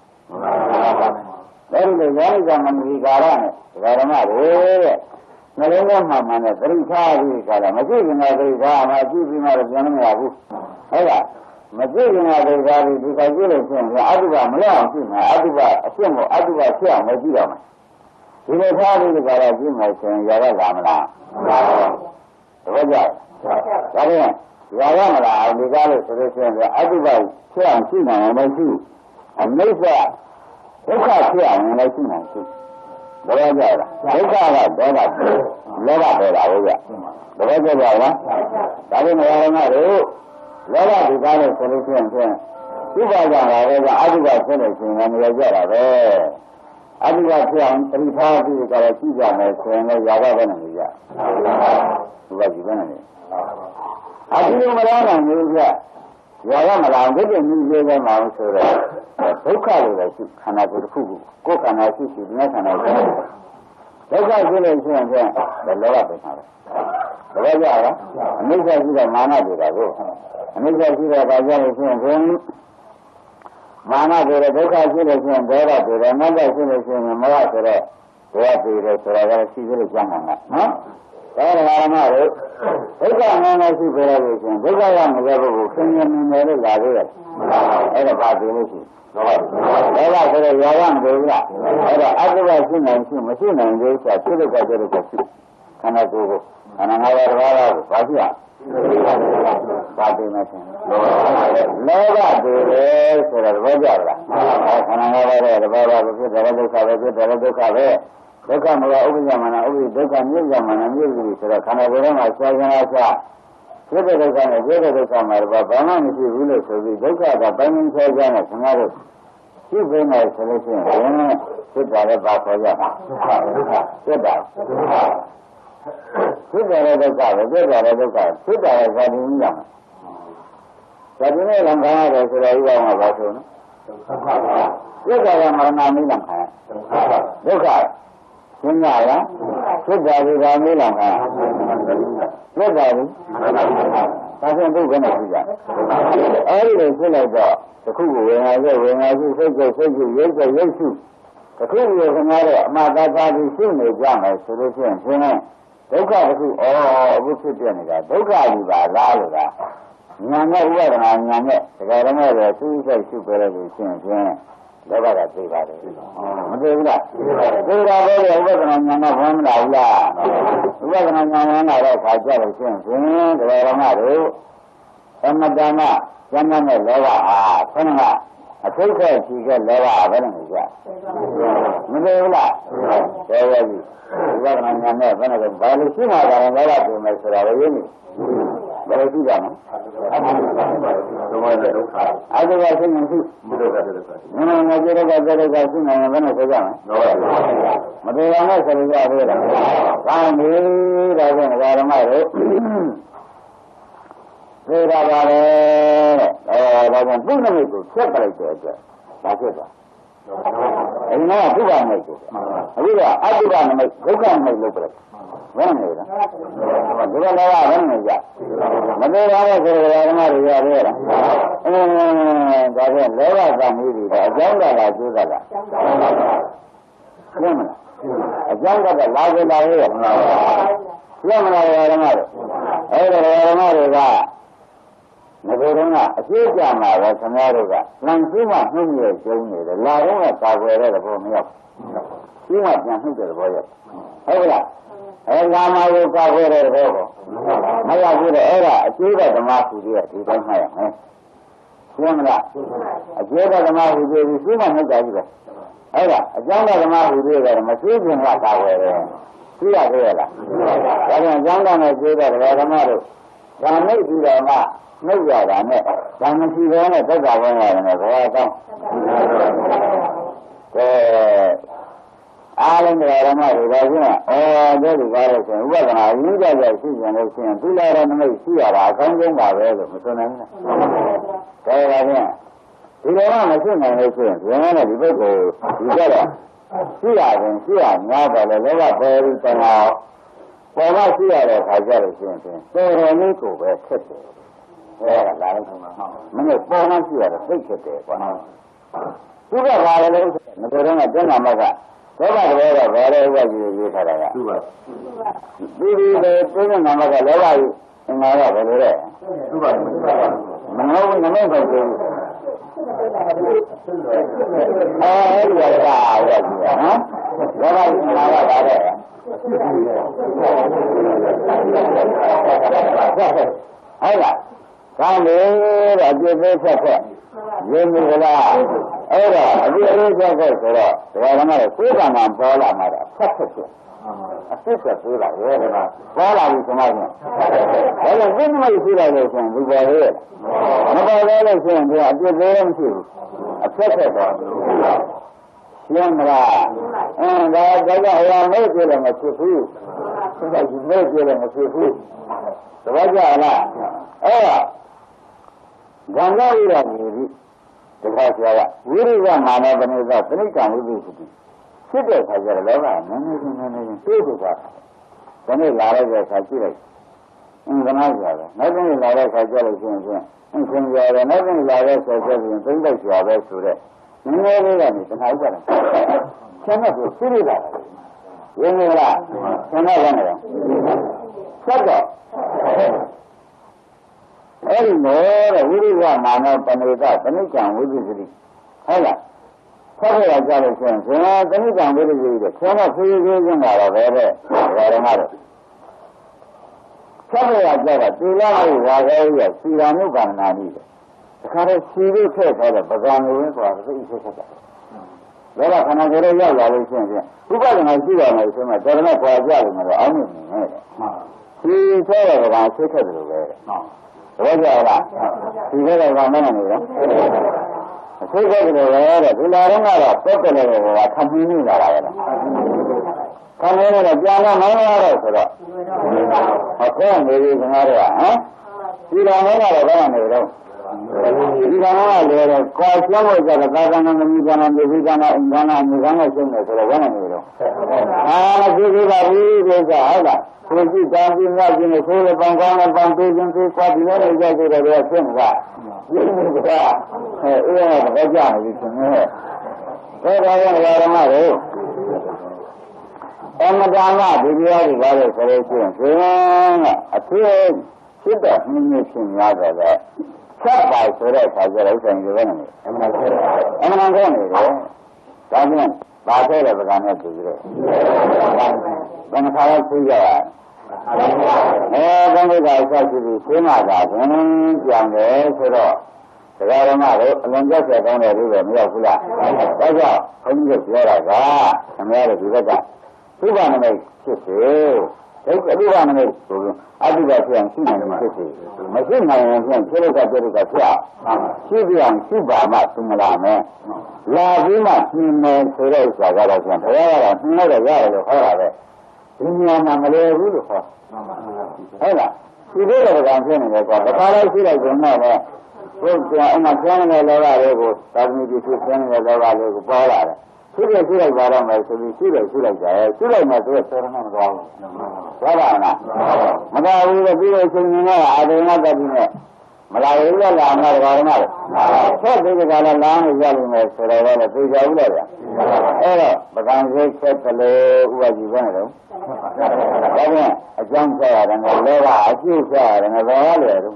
လိုလေဇာတိကမဏိကာရနဲ့တရားဓမ္မတွေတဲ့နှလုံးသားမှမှန်တဲ့သတိထားပြီးကြတာမရှိကျင်တာသတိထားမှကြည့်ပြီးမှတော့ပြန်မရဘူးဟုတ်လားမကြည့်ရင်လည်းဒီကားဒီဒီကကြည့်လို့ရှိရင်အတုပမလဲအောင်ကြည့်မှာအတုပအရှင်းကိုအတုပဖြစ်အောင်မကြည့်တော့မှာ ဒီလိုထားပြီးဒီကားကကြည့်မယ်ဆိုရင်ရရလာမလားသဘောကျဒါဖြင့်ရရမလားဒီကားလို့ဆိုလို့ရှိရင်အတုပဖြစ်အောင်ကြည့်နိုင်အောင်မရှိအနိစ္စဒုက္ခဖြစ်အောင်လည်းရှိနိုင်ရှိသဘောကျလားဒုက္ခကဒေါသလောဘပေါ်တာဟုတ်ကြသဘောကျကြလားဒါဖြင့်မရမတို့လောဘဒီကားလို့ဆိုလို့ရှိရင်ဖြင့်ဥပါဒနာပဲကအတုပဖြစ်နေခြင်းကမရကြတာပဲ အတုပဖြစ်အောင်ပရိဖာပြီးကြတော့ကြည့်ကြမယ်ဆိုရင်လည်းຢာဘပဲနေကြဥပဒီပဲနေအတုမလားနိုင်ဘူးကြຢာဘမလားဒုက္ခမြည်သေးတယ်မအောင်ဆိုတော့ဒုက္ခတွေလည်းရှိခန္ဓာကိုယ်တစ်ခုခုကိုယ်ခန္ဓာရှိရှိဒီနေ့ခန္ဓာရှိဒုက္ခဖြစ်နေခြင်းဖြင့်လောဘပဲမှာပဲတပည့်ကြလားအနိစ္စရှိတဲ့မာနတွေကကိုအနိစ္စရှိတဲ့ဘာကြောင့်လဲဆိုရင် မာနတွေဒုက္ခရှိလို့ရှိရင်ဒေါသတွေအနတ္တရှိလို့ရှိရင်မောဟဆိုတော့ဒေါသတွေဆိုတာကရှိသေးလို့ကြမ်းမှာနော်ဒါရမမတို့ဒုက္ခငန်းနဲ့ရှိပြရလို့ရှိရင်ဒုက္ခရမရဘူးကိုဆင်းရဲနေတယ်လို့လာသေးတယ်အဲ့ဒါပါသေးလို့ရှိရင်ဒါကဆိုတော့ရာရမလို့လားအဲ့တော့အတုပရှိနိုင်ရှိမရှိနိုင်သေးဆိုတာဖြစ်လို့ကြတဲ့လို့ရှိခန္ဓာကိုယ်ကိုခန္ဓာငါးပါးတစ်ပါးတော့ဘာဖြစ်ရ ပါသိနေတယ်လောဘတွေလေဆိုတော့ဘောကြလားခန္ဓာငါးပါးတဲ့တစ်ပါးတော့ဖြစ်တယ်ဒုက္ခပဲဖြစ်တယ်ဒုက္ခပဲဒုက္ခမကဥပ္ပဇ္ဇမနာဥပ္ပိဒုက္ခမြင့်ဇမနာမြင့်ပြီဆိုတော့ခန္ဓာကိုယ်ထဲမှာဆရာရှင်အားဖြဖြစ်တဲ့ဒုက္ခနဲ့ဖြစ်တဲ့ဒုက္ခမှာတော့ဘာမှမရှိဘူးလို့ဆိုပြီးဒုက္ခကပိုင်းပိုင်းခြားခြားနဲ့ခင်ဗျားတို့ရှိနေတယ်ဆိုလို့ရှိရင်ဘယ်နဲ့ဖြစ်တာလဲပါခေါ်ကြတာဖြစ်တာ ဖြစ်တယ်ဒုက္ခပဲဖြစ်တယ်ဒုက္ခဖြစ်တယ်ဇာတိကြီးရမှာဇာတိနဲ့လံခါရတယ်ဆိုတော့ဥပမာပါဆိုနော်ဖြစ်တယ်ကမရဏမိလံခါဒုက္ခရှင်းကြလားဖြစ်တယ်ဒီကမိလံခါဖြစ်တယ်ဒီဒါဖြင့်ဘုရားနဲ့ကြည့်ကြအဲဒီလိုဖြစ်လိုက်တော့တခုကိုဝေငါရဲ့ဝေငါစုစိတ်ကိုစိတ်ကိုရုပ်ကိုရုပ်စုတခုကိုခင်ဗျားတို့အမှားသားသားပြီးရှင်းနေကြမယ်ဆိုလို့ရှိရင်ရှင်း ဒုက္ခတစ်ခုဩအခုဖြစ်ပြနေတာဒုက္ခကြီးပါလားလို့ကညာနဲ့ဥပဒနာညာနဲ့ဒကာရမဲ့ပဲသူ့စိတ်ရှုပြလို့ရှင်းရှင်းဒလောဘကသိပါတယ်မသိဘူးလားသိတာပဲဥပဒနာဉာဏ်ကဘုံမလာဘူးလားဥပဒနာဉာဏ်ဝင်လာတဲ့ခါကျလို့ရှိရင်ဖြင့်တရားဓမ္မတို့သမတနာဉာဏ်နဲ့လောဘဟာခဏက အထိတ်ခဲရှိခဲ့လောဘဘယ်နဲ့ကြမသိဘူးလားတော်ရပြီဥပဒနာဉာဏ်နဲ့ဘယ်နဲ့ဘာလို့ရှိမှတာလဲလောဘပြင်မယ်ဆိုတာလည်းရင်းနေဘယ်လိုရှိကြမလဲဒုက္ခဒုက္ခအတုကသိနေရှိမဒုက္ခဒုက္ခနည်းနည်းငါကြရကကြရကရှိနေရင်ဘယ်နဲ့ဆိုကြမလဲမတရားနဲ့ဆိုကြသေးလားကောင်းပြီဒါကြောင့်ဓမ္မတို့ သေတာပါလေအဲဒါကြောင့်ပုဏ္ဏမိတ်ကိုဖြတ်ပလိုက်တဲ့အတွက်ဒါဖြစ်သွားအရင်ကပုဗ္ဗမိတ်ကိုအခုကအတုပနမိတ်ဒုက္ခမိတ်လို့ပြတယ်ဘယ်နဲ့လဲဒီလိုလည်းဘယ်နဲ့ကြမသေးပါဘူးဆိုတော့ဓမ္မတွေရသေးလားအင်းဒါဖြင့်လောဘကံမှုတွေကအကြောင်းကလာကျိုးကလာရှင်းမလားအကြောင်းကလာကြလာရဲ့မလားရှင်းမလားဓမ္မတွေအဲ့ဒါဓမ္မတွေက ငါတို့ကအပြည့်ကြမှာပဲခင်ဗျားတို့ကလမ်းကြီးမှနှုတ်ရကျုံနေတယ်လာတော့ကကာကွယ်တဲ့ဘောမရောက်ဘူးကြီးမှပြန်နှုတ်တဲ့ဘောရောက်ဟုတ်လားအဲလာမကိုကာကွယ်တဲ့ဘောကိုမရဘူးတဲ့အဲ့ဒါအကျိုးကဓမ္မဟူကြီးဒီတိုင်းမှရမယ်ရှင်းမလားအကျိုးကဓမ္မဟူကြီးဒီကြီးမှနှုတ်ကြပြီပဲအဲ့ဒါအကြောင်းကဓမ္မဟူကြီးကမရှိခင်ကကာကွယ်တယ်သိရသေးရဲ့လားဒါကြောင့်အကြောင်းကနဲ့ကျိုးတဲ့ဓမ္မတို့ ဓမ္မိတ်ပြီးတော့မှနှုတ်ရတာနဲ့ဓမ္မရှိဘဲနဲ့သက်သာဝင်ရတယ်နဲ့ဘောကောင်းကဲအားလုံးတရားဓမ္မတွေဒါချင်းအော်တဲ့လူကားလို့ဆိုရင်ဥပဒနာရင်းကြကြရှိရင်လို့ရှိရင်သီလရနမိတ်ရှိရတာအကောင်းဆုံးပါပဲလို့မဆိုနိုင်ဘူး။ဒါပါဖြင့်ဒီလိုမှမရှိနိုင်လို့ရှိရင်ဘယ်နဲ့ဒီပုဂ္ဂိုလ်ဒီကြတော့ရှိရရင်ရှိရများပါလေလောကပေါ်ပြီးတန်အောင် ပေါ်မှရှိရတဲ့ခါကြလို့ရှိရင်တော်တော်လေးကိုပဲဖြစ်တယ်။အဲဒါလာလိုက်ခါမှာမင်းပေါ်မှရှိရတဲ့သိဖြစ်တယ်ကွာ။သူကဘာလဲလို့ငါတို့ကကျန်တာမကသောတာတော်ကဘာလဲဥပ္ပကြီးရေးထားတာကသူပါဒီဒီပဲသိတဲ့နာမကလောဘကြီးအင်္ဂါကဘယ်လိုလဲသူပါမနောနမေပဲဆိုအဲဒီကဘာလဲနော်လောဘကြီးအင်္ဂါကဘာလဲ ဟုတ်လားကောင်းတယ်တဲ့အပြည့်သေးဆက်ဆက်ရင်းမိလားအဲ့တော့အပြည့်အသေးဆက်ဆက်ဆိုတော့ဒီကနေ့ကိုယ်ကမှပေါ်လာမှာတော့ဆက်ဆက်ဖြစ်အစစ်ဆက်သေးတာရဲ့ဒီမှာပေါ်လာပြီဆိုမှချင်းဒါကြောင့်ဘုရားမရှိလိုက်လို့ဆိုရင်ဒီပေါ်ရဲ့မပေါ်လဲလို့ဆိုရင်ဒီအပြည့်သေးမရှိဘူးအဆက်ဆက်တော့ ရှင်းမလားအင်းဒါကြောင့်အရာမဲ့ကြလို့မဖြစ်ဘူးဒါကြီးမဲ့ကြလို့မဖြစ်ဘူးသဘောကျလားအဲ့ဒါဂံဂဝိရနေပြီတခါဆရာကဝိရိယမာနပဏိသပဏိကံဝိသုတိဖြစ်တဲ့ခါကျတော့လောကနည်းနည်းချင်းနည်းနည်းချင်းပြေးသွားတာဒီနေ့လာလိုက်တဲ့ခါကြည့်လိုက်အင်းကနာကြတယ်နောက်တစ်နေ့လာတဲ့ခါကျလို့ရှိရင်ချင်းအင်းခင်ရတယ်နောက်တစ်နေ့လာတဲ့ဆက်ဆက်ပြီးသိမ့်လိုက်ကြပဲဆိုတော့ နည်းနည်းလေးကနေတခါကြတယ်ဆင်းတော့ပြည့်ရတာရင်းမလားဆင်းတော့လည်းဆက်တော့အဲ့ဒီမောတဲ့ဝိရိယမာနပဏိကပဏိကံဝိသုတိဟုတ်လားဆက်ရကြလို့ဆိုရင်ဇေယပဏိကံဝိသုတိတဲ့ခေါင်းကဖြည်းဖြည်းချင်းလာတော့ပဲတဲ့ဒါရမတော့ဆက်ရကြတာသီလမေဝါဂေယစီရာနုကန္နာနိတဲ့တ ခါတော့စီလို့ထည့်ထားတဲ့ပကံလိုရင်းဆိုတာသိသိဆက်ဆက်တာဒါကခန္ဓာကိုယ်ရဲ့ရောက်လာလို့ရှိရင်ဥပဒနာရှိရမယ်ဆိုမှတော်တော်ခွာကြလို့မလို့အောင်းနေနေတယ်ဒီဆဲရကဆက်ဆက်တယ်လို့ပဲဟုတ်ဘောကြလားဒီဘက်ကကမနဲ့နေရောအသိကတည်းကလည်းဒီလာတော့ကတော့ပုဂ္ဂလိကကခမင်းနေတာပါပဲခမင်းနေတာပြန်လာမရတော့ဆိုတော့ဟောကောနေပြီခင်ဗျားတို့ကဟမ်ဒီလာတော့ကတော့ဘာနေတော့ ဒီကနေ့ကလည်းကောရှင်းလို့ကြတော့သာသနာ့မီးကနာမြေကြီးကနာအင်္ဂနာမြေကနာရှင်းတယ်ဆိုတော့ဘာနေတော့အာဒီဒီပါဘူးဒီကဟုတ်လားကိုကြည့်တာပြင်းရခြင်းနဲ့ဆိုးလည်းပေါင်းကောင်းလည်းပေါင်းပေးခြင်းသေးကွာဒီလိုလည်းကြိုက်ကြတယ်တော့ဖြစ်မှာကဒီလိုကအဲအဲ့ဒါတော့ကြနေပြီရှင်နဲ့ဒါကြောင့်ဓမ္မတို့အမဒါမဒီတရားတွေပါလို့ဆိုလို့ရှိရင်ရှင်ကအဖြစ်ဖြစ်တဲ့နှင်းနှင်းဖြစ်များတယ်လေ ဆက်ပါဆိုတဲ့အခါကျတော့ဥစ္စာကြီးဘယ်နဲ့လဲအမှန်ဆိုအမှန်ကောနေတယ်ဒါပြန်ပါခဲ့တဲ့ပကံနဲ့တူကြတယ်ဘယ်နှခါလဲသိကြရအဲဘုန်းကြီးကအဆက်ရှိပြီးရှင်းလာတာဘင်းပြန်တယ်ဆိုတော့တရားဓမ္မတို့အလွန်ကြက်ဆက်ကောင်းတဲ့လူတွေမရောက်ဘူးလားဒါကြောင့်ဘုန်းကြီးကပြောတာကခင်ဗျားတို့ဒီဘက်ကဥပနမိတ်ဖြစ်စေ ဒုက္ခဥပနမိတ်ဆိုရင်အတုပဖြစ်အောင်ရှိနိုင်မှာဖြစ်စေမရှိနိုင်ရင်ဖြင့်ဖြစ်လို့ကပြလို့ကဖြစ်အောင်ရှိပြအောင်ရှိပါမှသူမလာမယ်လာပြီးမှပြင်းမယ်ဆိုတဲ့ဥစ္စာကတော့ပြန်ဘုရားကတော့နှင်းလို့ရတယ်လို့ဟောတာပဲဒီညမှာမလွယ်ဘူးလို့ဟောဟုတ်လားဒီလိုတော့ကံဖြစ်နေတယ်ကွာတစ်ခါလိုက်ရှိလိုက်ကြတော့ဘုရားအမှကျမ်းတဲ့လောကလေးကိုသာသမီတိဖြစ်ကျမ်းတဲ့လောကလေးကိုပေါ်လာတယ် ရှိတယ်ရှိလိုက်ပါတော့မယ်ဆိုပြီးရှိတယ်ရှိလိုက်ကြရဲရှိလိုက်မှသူကစေရမမသွားဘူးဟုတ်ပါလားမတော်ဘူးလို့ပြီးတော့ရှင်နေတော့အာရုံကတည်းက မလာဘူးလားလာမှာတော့ဘာမှလဲဆက်ပြီးကြလားလမ်းကိုရလိမ့်မယ်ဆိုတော့လည်းသိကြဘူးလေဗျအဲ့တော့ပကံစိတ်ဆက်တယ်လို့ဥပဒေပဲနော်ဒါပြန်အကြောင်းဆက်ရတယ်ငါလောကအကျိုးဆက်ရတယ်ငါဘာလဲတော့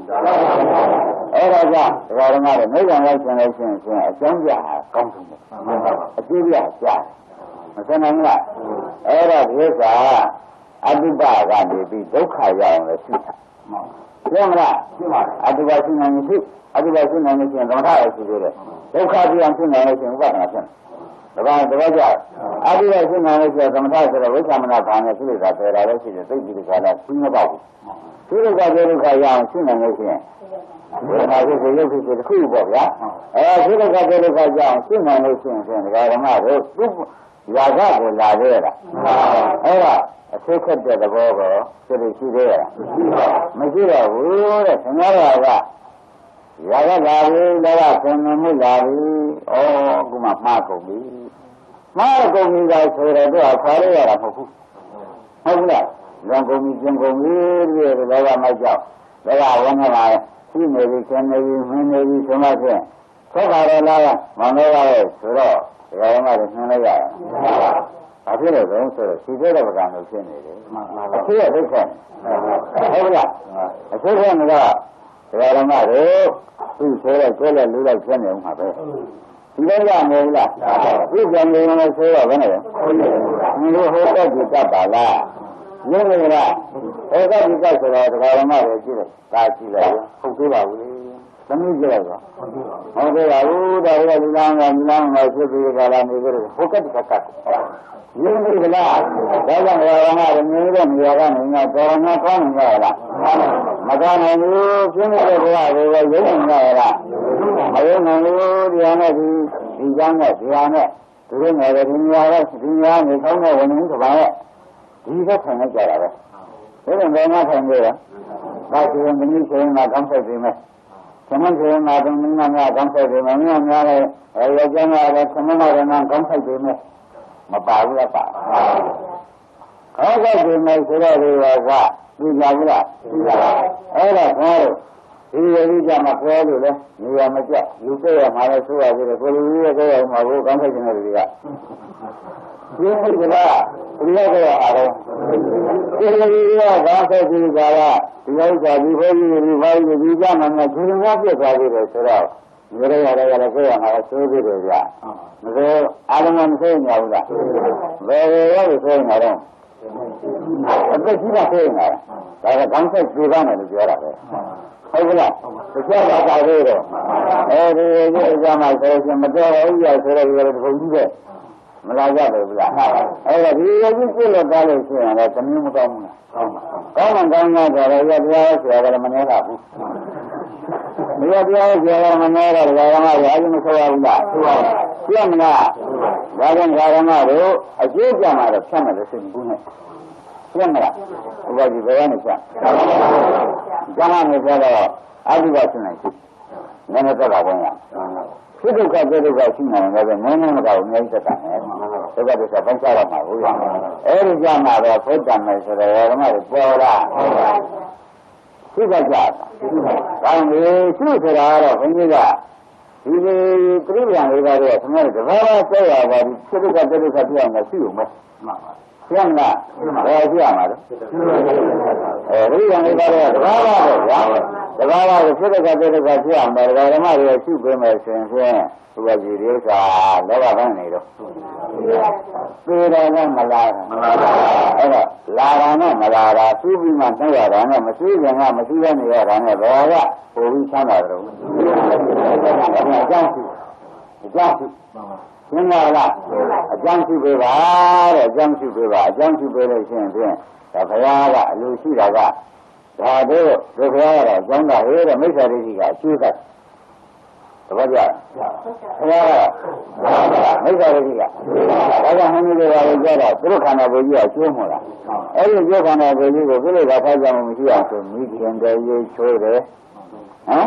အဲ့ဒါကြောင့်ဒကာဓမ္မတွေမိဂံလိုက်ရှင်လို့ရှင်ရှင်အကြောင်းပြကောင်းဆုံးအကျိုးပြကြားမစနိုင်လားအဲ့ဒါဒီဥစ္စာအတုပကနေပြီးဒုက္ခရအောင်လည်း ရှိတာပြောမလားရှိပါအတုပရှိနိုင်ရင်ရှိအတုပရှိနိုင်ရင်သမထရရှိသေးတယ်ဒုက္ခပြောင်းရှိနိုင်လို့ရှင်ဥပဒနာဖြစ်တယ်ဒါကတပတ်ကြောက်အတုပရှိနိုင်လို့ရှင်သမထဆိုတော့ဝိသမနာဘာနဲ့ရှိလို့သာပယ်တာလည်းရှိတယ်သိပြီဒီကလာရှင်းမပေါ့ဘူးဒီလိုကပြောဒုက္ခရအောင်ရှိနိုင်လို့ရှင်ဒီမှာဖြစ်ဖြစ်ရုပ်ဖြစ်ဖြစ်တစ်ခုပေါ့ဗျာအဲဒီလိုကပြောဒုက္ခရအောင်ရှိနိုင်လို့ရှင်ရှင်ဒကာဓမ္မတို့သူ ရာဂကိုလာခဲ့တာအဲ့ဒါအသိခက်တဲ့သဘောကိုသိသိရှိသေးရဲ့မရှိတော့ဘူးတဲ့ခင်ဗျားတို့ကရာဂလာပြီလောကဆင်မြင်မှုလာပြီဩခုမှမှားကုန်ပြီမှားကုန်ပြီကဆိုတော့သူကခေါ်ရရတာမဟုတ်ဘူးဟုတ်ဘူးလားလွန်ကုန်ပြီကျင်ကုန်ပြီတဲ့လောကမိုက်ကြောက်လောကဝန်းကလာရှိနေပြီဆင်နေပြီမင်းနေပြီဆိုမှဖြင့် သောတာရလာကမောင်တော်ရဲ့ဆိုတော့ဒီကောင်ကလည်းနှင်းလိုက်ရတယ်။ဘာဖြစ်လို့လဲဆိုတော့စီတဲ့ပကံလို့ဖြစ်နေတယ်။အဖြစ်ရဒုက္ခဟုတ်လား။အဖြစ်ရမလားဒီကောင်ကလည်းသူ့ဆိုတော့ကိုယ်လည်းလူလိုက်ဖြစ်နေမှာပဲ။ဒီလိုရမလို့လား။ဒီကံနေလို့ဆိုတော့ဘယ်နဲ့လဲ။ဒီလိုဟောတဲ့ဒီတတ်ပါလား။ရင်းနေလား။ဟောတဲ့ဒီတတ်ဆိုတော့ဒီကောင်ကလည်းကြည့်လိုက်။ဒါကြည့်လိုက်ဟုတ်သေးပါဘူးလေ။ သမီးကြည့်လိုက်ပါဟုတ်ကဲ့ပါဘူးဒါတွေကဒီလမ်းကဒီလမ်းကဖြစ်ပြီးကြလာနေကြတယ်ဟုတ်ကဲ့ကကရင်းနေကလားဒါကြောင့်ဘာဝနာရင်းနေတဲ့နေရာကနေငါတော်ငါကောင်းနေကြလားမကောင်းနိုင်ဘူးပြင်းနေတဲ့ဘဝကိုရုံးနေကြလားမရုံးနိုင်ဘူးဒီဟာနဲ့ဒီဒီကြောင့်နဲ့ဒီဟာနဲ့သူတို့ငယ်တဲ့ဒီနေရာကဒီနေရာနေကောင်းတဲ့ဝင်နေသဘာဝဒီကခံနေကြတာပဲဒါကြောင့်ဘယ်မှာခံကြရဘာရှိရင်ဒီနည်းဆိုရင်ငါကောင်းဆက်ပြီမယ် သမန်စေနာတုံမင်းများကောင်းဆိုင်တယ်မင်းများလည်းရောကျမ်းရတယ်သမန်တော်နာကောင်းဆိုင်တယ်မပါဘူးလားပါကောင်းဆိုင်တယ်မယ်ဆိုတော့ဒီကဒီကြဘူးလားဒီပါအဲ့ဒါခေါ်လို့ဒီရည်ကြမှာပြောလို့လေနေရာမကျလူပြရမှာလဲဆိုရသေးတယ်ကိုလူကြီးရဲ့ကြောက်မှာကိုကောင်းဆိုင်တယ်တွေက ဒီဟုတ်ကလားဒီရောက်ကြရအောင်ဒီလိုကြီးကဘာဆက်ကြည့်ကြလားဒီဥစ္စာဒီဘုန်းကြီးဒီဘာကြီးဒီကြမှာငါဒီလိုများပြတ်သွားပြီလေဆိုတော့မြေရရရရကိုရမှာဆိုးပြီလေဗျာမဆိုအာရမမဆိုးညာဘူးလားဘယ်လိုရောဆိုးညာတော့အသက်ကြီးတာဆိုးညာဒါကကောင်းဆက်ကြိုးပမ်းတယ်လို့ပြောတာပဲဟုတ်ကလားတခြားဘာသာတွေတော့အဲဒီဒီကြမှာဆိုရင်မတော်ဘူးရဆိုတော့ဒီလိုဘုန်းကြီးပဲ မလာကြတယ်ဗျာအဲ့ဒါဒီလိုကြီးပြည့်လို့သားလို့ရှိရင်လည်းတမျိုးမကောင်းဘူးလားကောင်းမှကောင်းမှဆိုတော့ရတရားဆရာကလည်းမနှဲတာဘူးမရတရားဆရာကမနှဲတော့ဓမ္မတွေအရင်မဆိုရဘူးလားပြတ်မလားဒါကြောင့်ဓမ္မတို့အကျိုးကြမှာတော့ဖြတ်မယ်လို့စိတ်ဘူးနဲ့ပြတ်မလားဘုရားကြီးဘယ်ကနေဖြတ်ကျမ်းမှာပြောတော့အတုပါရှင်းနိုင်ရှိနည်းနည်းသက်တာဝင်ရဖြစ် ဒုက္ခပြဒုက္ခရှိနေတယ်ပဲနည်းနည်းမကောက်အများကြီးသက်တာနဲ့ဒုက္ခဒုက္ခပိုင်းခြားရမှာဘူးရအဲဒီကြမှာတော့ဘုဒ္ဓမယ်ဆိုတော့ဓမ္မတွေပေါ်လာရှိပါကြတာ။ဒါပေမဲ့ရှိဆိုတာကတော့ဘုန်းကြီးကဒီဒီပြိပံလေးပါးတော့ခမရတဘာဝဆက်ရပါဒီဖြစ်ဒုက္ခပြဒုက္ခပြအောင်မရှိဘူးမဟုတ် ရှင်းမလားဘယ်ရှိရမှာလဲအဲဒီကံလေးပါတော့တဘာဝတော့ဗျာတဘာဝကိုစိတ်ကစိတ်ကဖြစ်အောင်တယ်ဓမ္မတွေရှုပေးမယ်ဆိုရင်ဖြင့်ဘုရားကြီးဒီဥစ္စာလောဘပိုင်းနေတော့ပြေတယ်နဲ့မလာတာမလာပါအဲ့တော့လာတာနဲ့မလာတာသူ့ပြီးမှနှောက်ရတာနဲ့မရှိရင်ကမရှိရနေရတာနဲ့ဘယ်ကပိုပြီးချမ်းသာတယ်အကြောင်းရှိအကြောင်းရှိ ရှင်းပါလားအကြောင်းရှိပေးပါတဲ့အကြောင်းရှိပေးပါအကြောင်းရှိပေးလို့ရှိရင်ဖြင့်ဒါဘုရားကအလိုရှိတာကဒါတို့တို့ဘုရားကတော့ကျောင်းသားဟဲ့တဲ့မိစ္ဆာဒိဋ္ဌိကအကျိုးကတပတ်ကြဘုရားကမိစ္ဆာဒိဋ္ဌိကဒါကြောင့်ဟင်းကြီးတွေကလည်းကြတော့သူတို့ခန္ဓာကိုယ်ကြီးကကျိုးမလားအဲ့ဒီကျိုးခန္ဓာကိုယ်ကြီးကိုပြိဋ္ဌာထားကြမှမရှိအောင်ဆိုမိခင်တယ်ရေးချိုးတယ်ဟမ်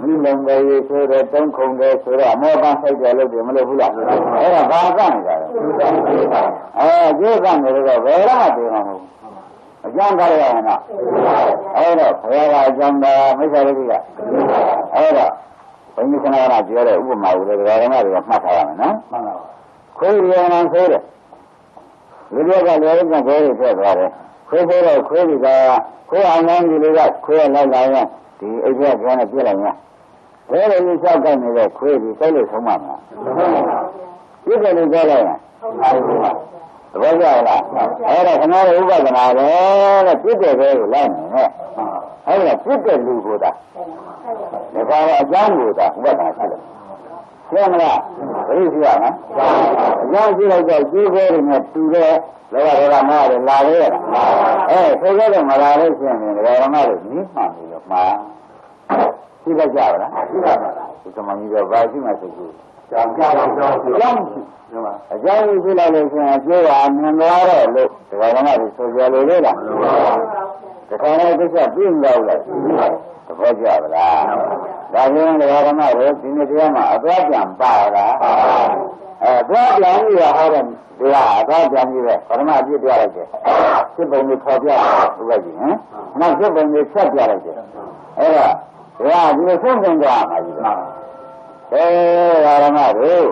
မိလုံးတယ်ရေးချိုးတယ်တုံးခုံတယ်ဆိုတော့အမောပန်းဆိုင်တယ်လို့ဒီမလို့ဘူးလားအဲ့ဒါဘာကနေတာလဲအဲကျိုးကနေတော့ဘယ်တော့မှပြေမှာမဟုတ်ဘူးအကြောင်းကားရအောင်လားအဲ့တော့ဘုရားကအကြောင်းကားမိစ္ဆာဒိဋ္ဌိကအဲ့တော့ဘုန်းကြီးခဏခဏပြောတဲ့ဥပမာကိုလည်းဒကာဓမ္မတွေကမှတ်ထားရမယ်နော်မှန်ပါခွေးရအောင်ဆိုးတယ်လူတွေကလည်းဥပမာကိုထွက်သွားတယ်ခွေးဆိုးတော့ခွေးတွေကခွေးအောင်နိုင်ဒီတွေကခွေးလိုက်လာရင် ဒီအိတ်ကကျောင်းနဲ့ပြစ်လိုက်ရင်ဘယ်လိုမျိုးလျှောက်ကြနေတဲ့ခွေးဒီစိတ်လို့ဆုံးမှာမလားပြစ်တယ်လို့ပြောလိုက်ရင်သဘောကျလားအဲ့ဒါခဏရဲ့ဥပဒနာပဲတဲ့ပြစ်တယ်ပဲကိုလိုက်နေနဲ့အဲ့ဒါပြစ်တဲ့လူကိုသာဒါကတော့အကြောင်းကိုသာဥပဒနာရှိတယ် ရှင်းမလားဘယ်လိုရှိရမလဲအကြောင်းရှိလိုက်တော့ကြီးခဲတွေနဲ့တူတဲ့လောကဒေါသမောဟတွေလာလေရတာအဲဆိုကြတော့မလာလို့ရှိရင်ဒကာရမတို့နီးမှန်ပြီလို့မှာရှိလိုက်ကြပါလားရှိပါပါဒီကမကြီးတော့ဘာရှိမှဆိုကြည့်ကြောင်ကြောင်ကြောင်ကြောင်အကြောင်းရှိလိုက်လို့ရှိရင်အကျိုးဟာမြင်သွားတော့လို့ဒကာရမတွေဆိုကြလို့လေလား တခါတော့ကိစ္စပြင်းတော့လားသဘောကျပါလားဒါကြောင့်ဒကာရမတွေဒီနေ့တရားမှာအသွားပြန်ပါလားအဲသွားပြန်ပြီးရဟောတဲ့တရားအသွားပြန်ပြီးပဲပရမအပြည့်ပြလိုက်တယ်စစ်ပုံကိုခေါ်ပြတယ်ဘုရားကြီးဟမ်နောက်စစ်ပုံကိုဆက်ပြလိုက်တယ်အဲ့တော့ဘုရားဒီလိုဆုံးဆုံးကြမှာကြီးလားအဲဓမ္မတို့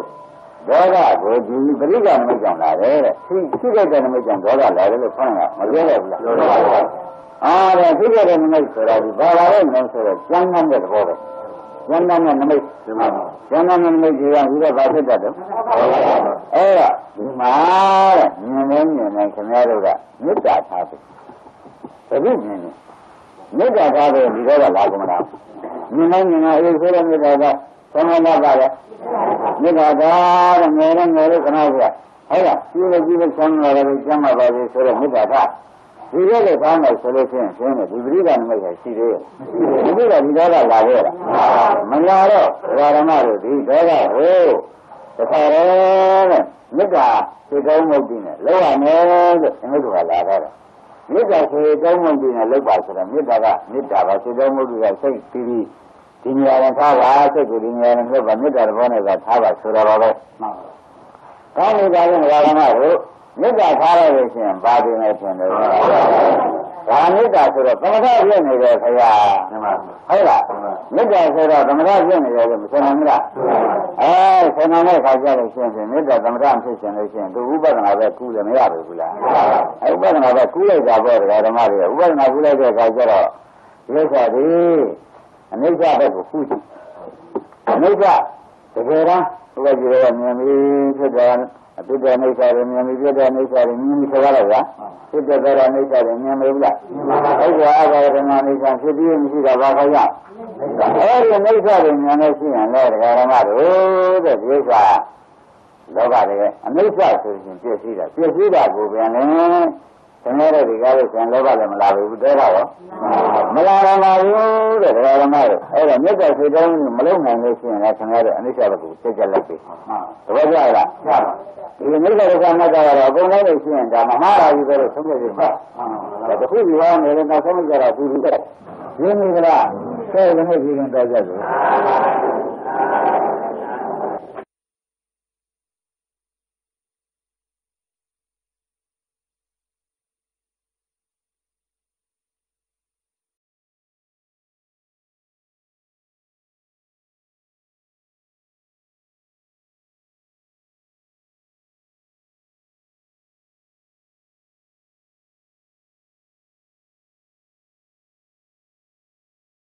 ဒေါသကိုဒီပရိက္ခနမိတ်ကြောင့်လာတယ်တဲ့ရှိရှိတဲ့နမိတ်ကြောင့်ဒေါသလာတယ်လို့ခေါင်းကမပြောရဘူးလားပြောပါဘူး အားတဲ့ရှိတဲ့နမိတ်ဆိုတာဒီဘာလာတဲ့နမိတ်ဆိုတော့ကျမ်းမ်းတဲ့သဘောပဲကျမ်းမ်းတဲ့နမိတ်ကျမ်းမ်းတဲ့နမိတ်ကြီးကဒီတော့ဘာဖြစ်တတ်တယ်အဲ့ဒါဒီမှာတဲ့မြင်နေမြင်နေခင်ဗျားတို့ကမေတ္တာထားပြီဘယ်လိုမြင်နေမေတ္တာထားတယ်ဒီတော့ကလာကုန်မလားမြင်နေမြင်နေအေးဆိုတဲ့မေတ္တာကသမဏပါပဲမေတ္တာကတဲ့ငယ်နဲ့ငယ်လို့ခဏကအဲ့ဒါကြည့်လို့ကြည့်လို့ဆန်းလာတယ်ကျမ်းပါပါလေဆိုတော့မေတ္တာက ဒီလိုလေကောင်းတယ်ဆိုလို့ရှိရင်ရှင်းတယ်ဒီပရိဒါနမိတ်ကရှိသေးရဲ့ဒီလိုကဒီတော့ကလာခဲ့တာမလာတော့ဓမ္မတို့ဒီတော့ကဟိုတခါရဲတဲ့မေတ္တာစေကောင်းမှုတည်နေလောက်ရမယ်လို့အမိတို့ကလာတော့မေတ္တာစေကောင်းမှုတည်နေလောက်ပါဆိုတော့မေတ္တာကမေတ္တာပါစေကောင်းမှုတည်ကစိတ်ပြီးပြီးဒီနေရာနဲ့ထားပါစိတ်ကိုဒီနေရာနဲ့လောက်ပါမေတ္တာတော်နဲ့ကထားပါဆိုတော့ပါပဲကောင်းနေတာလည်းဓမ္မတို့ မေတ္တာထားရလို့ရှိရင်ဘာပင်လဲရှင်တယ်ဒါမေတ္တာဆိုတော့သမထပြည့်နေတယ်ခရာဟုတ်လားမေတ္တာဆိုတော့သမထပြည့်နေတယ်လို့မဆိုနိုင်ဘူးလားအဲဆိုနိုင်တဲ့ခါကျလို့ရှိရင်မေတ္တာသမထဖြစ်ရှင်လို့ရှိရင်သူဥပဒနာပဲကူးလည်းမရဘူးလားအဲဥပဒနာပဲကူးလိုက်တာပေါ့ဓမ္မတွေဥပဒနာကူးလိုက်တဲ့ခါကျတော့ဒီဥစ္စာဒီအနိစ္စဘက်ကိုကူးကြည့်အနိစ္စတကယ်တမ်းဘုရားကြီးကမြင်ပြီးဖြစ်တယ် အတုတ္တအိဋ္ဌာရမြင်ပြီးပြတဲ့အိဋ္ဌာရမြင်ပြီးဆိုရတော့ဗျာဖြစ်တဲ့သောအိဋ္ဌာရမြင်မလို့လားအဲ့ဒါအာဂရဏအိဋ္ဌာဖြစ်ပြီးမရှိတာဘာခေါ်ရအဲ့ဒီအိဋ္ဌာရမြင်လို့ရှိရင်လည်းဒကာရမတို့တဲ့ဒီဥစ္စာလောကတွေအနိစ္စဆိုရင်ပြည့်စည်တာပြည့်စည်တာကိုပြန်လဲ သင်ရတဲ့ဒီကားလို့ဆိုရင်လောကလည်းမလာဘူးတဲတာရောမလာတော့ပါဘူးတဲ့ဒကာရမတို့အဲ့ဒါမြတ်တဲ့စေတုံးမလုံနိုင်လို့ရှိရင်လည်းခင်ဗျားတို့အနိစ္စဘက်ကိုစိတ်ကြက်လိုက်ပြီတပည့်ကြလားဒီမိစ္ဆာဒုက္ခမတ္တကတော့အကုန်လုံးလို့ရှိရင်ဒါမဟာရာကြီးပဲလို့ဆုံးဖြတ်ပြီပါဒါတခုဒီဝါနေလည်းနောက်ဆုံးကြတော့ဘူးဘူးတဲ့ရင်းနေကြလားဆဲရင်းနေကြရင်တော့ကြတယ်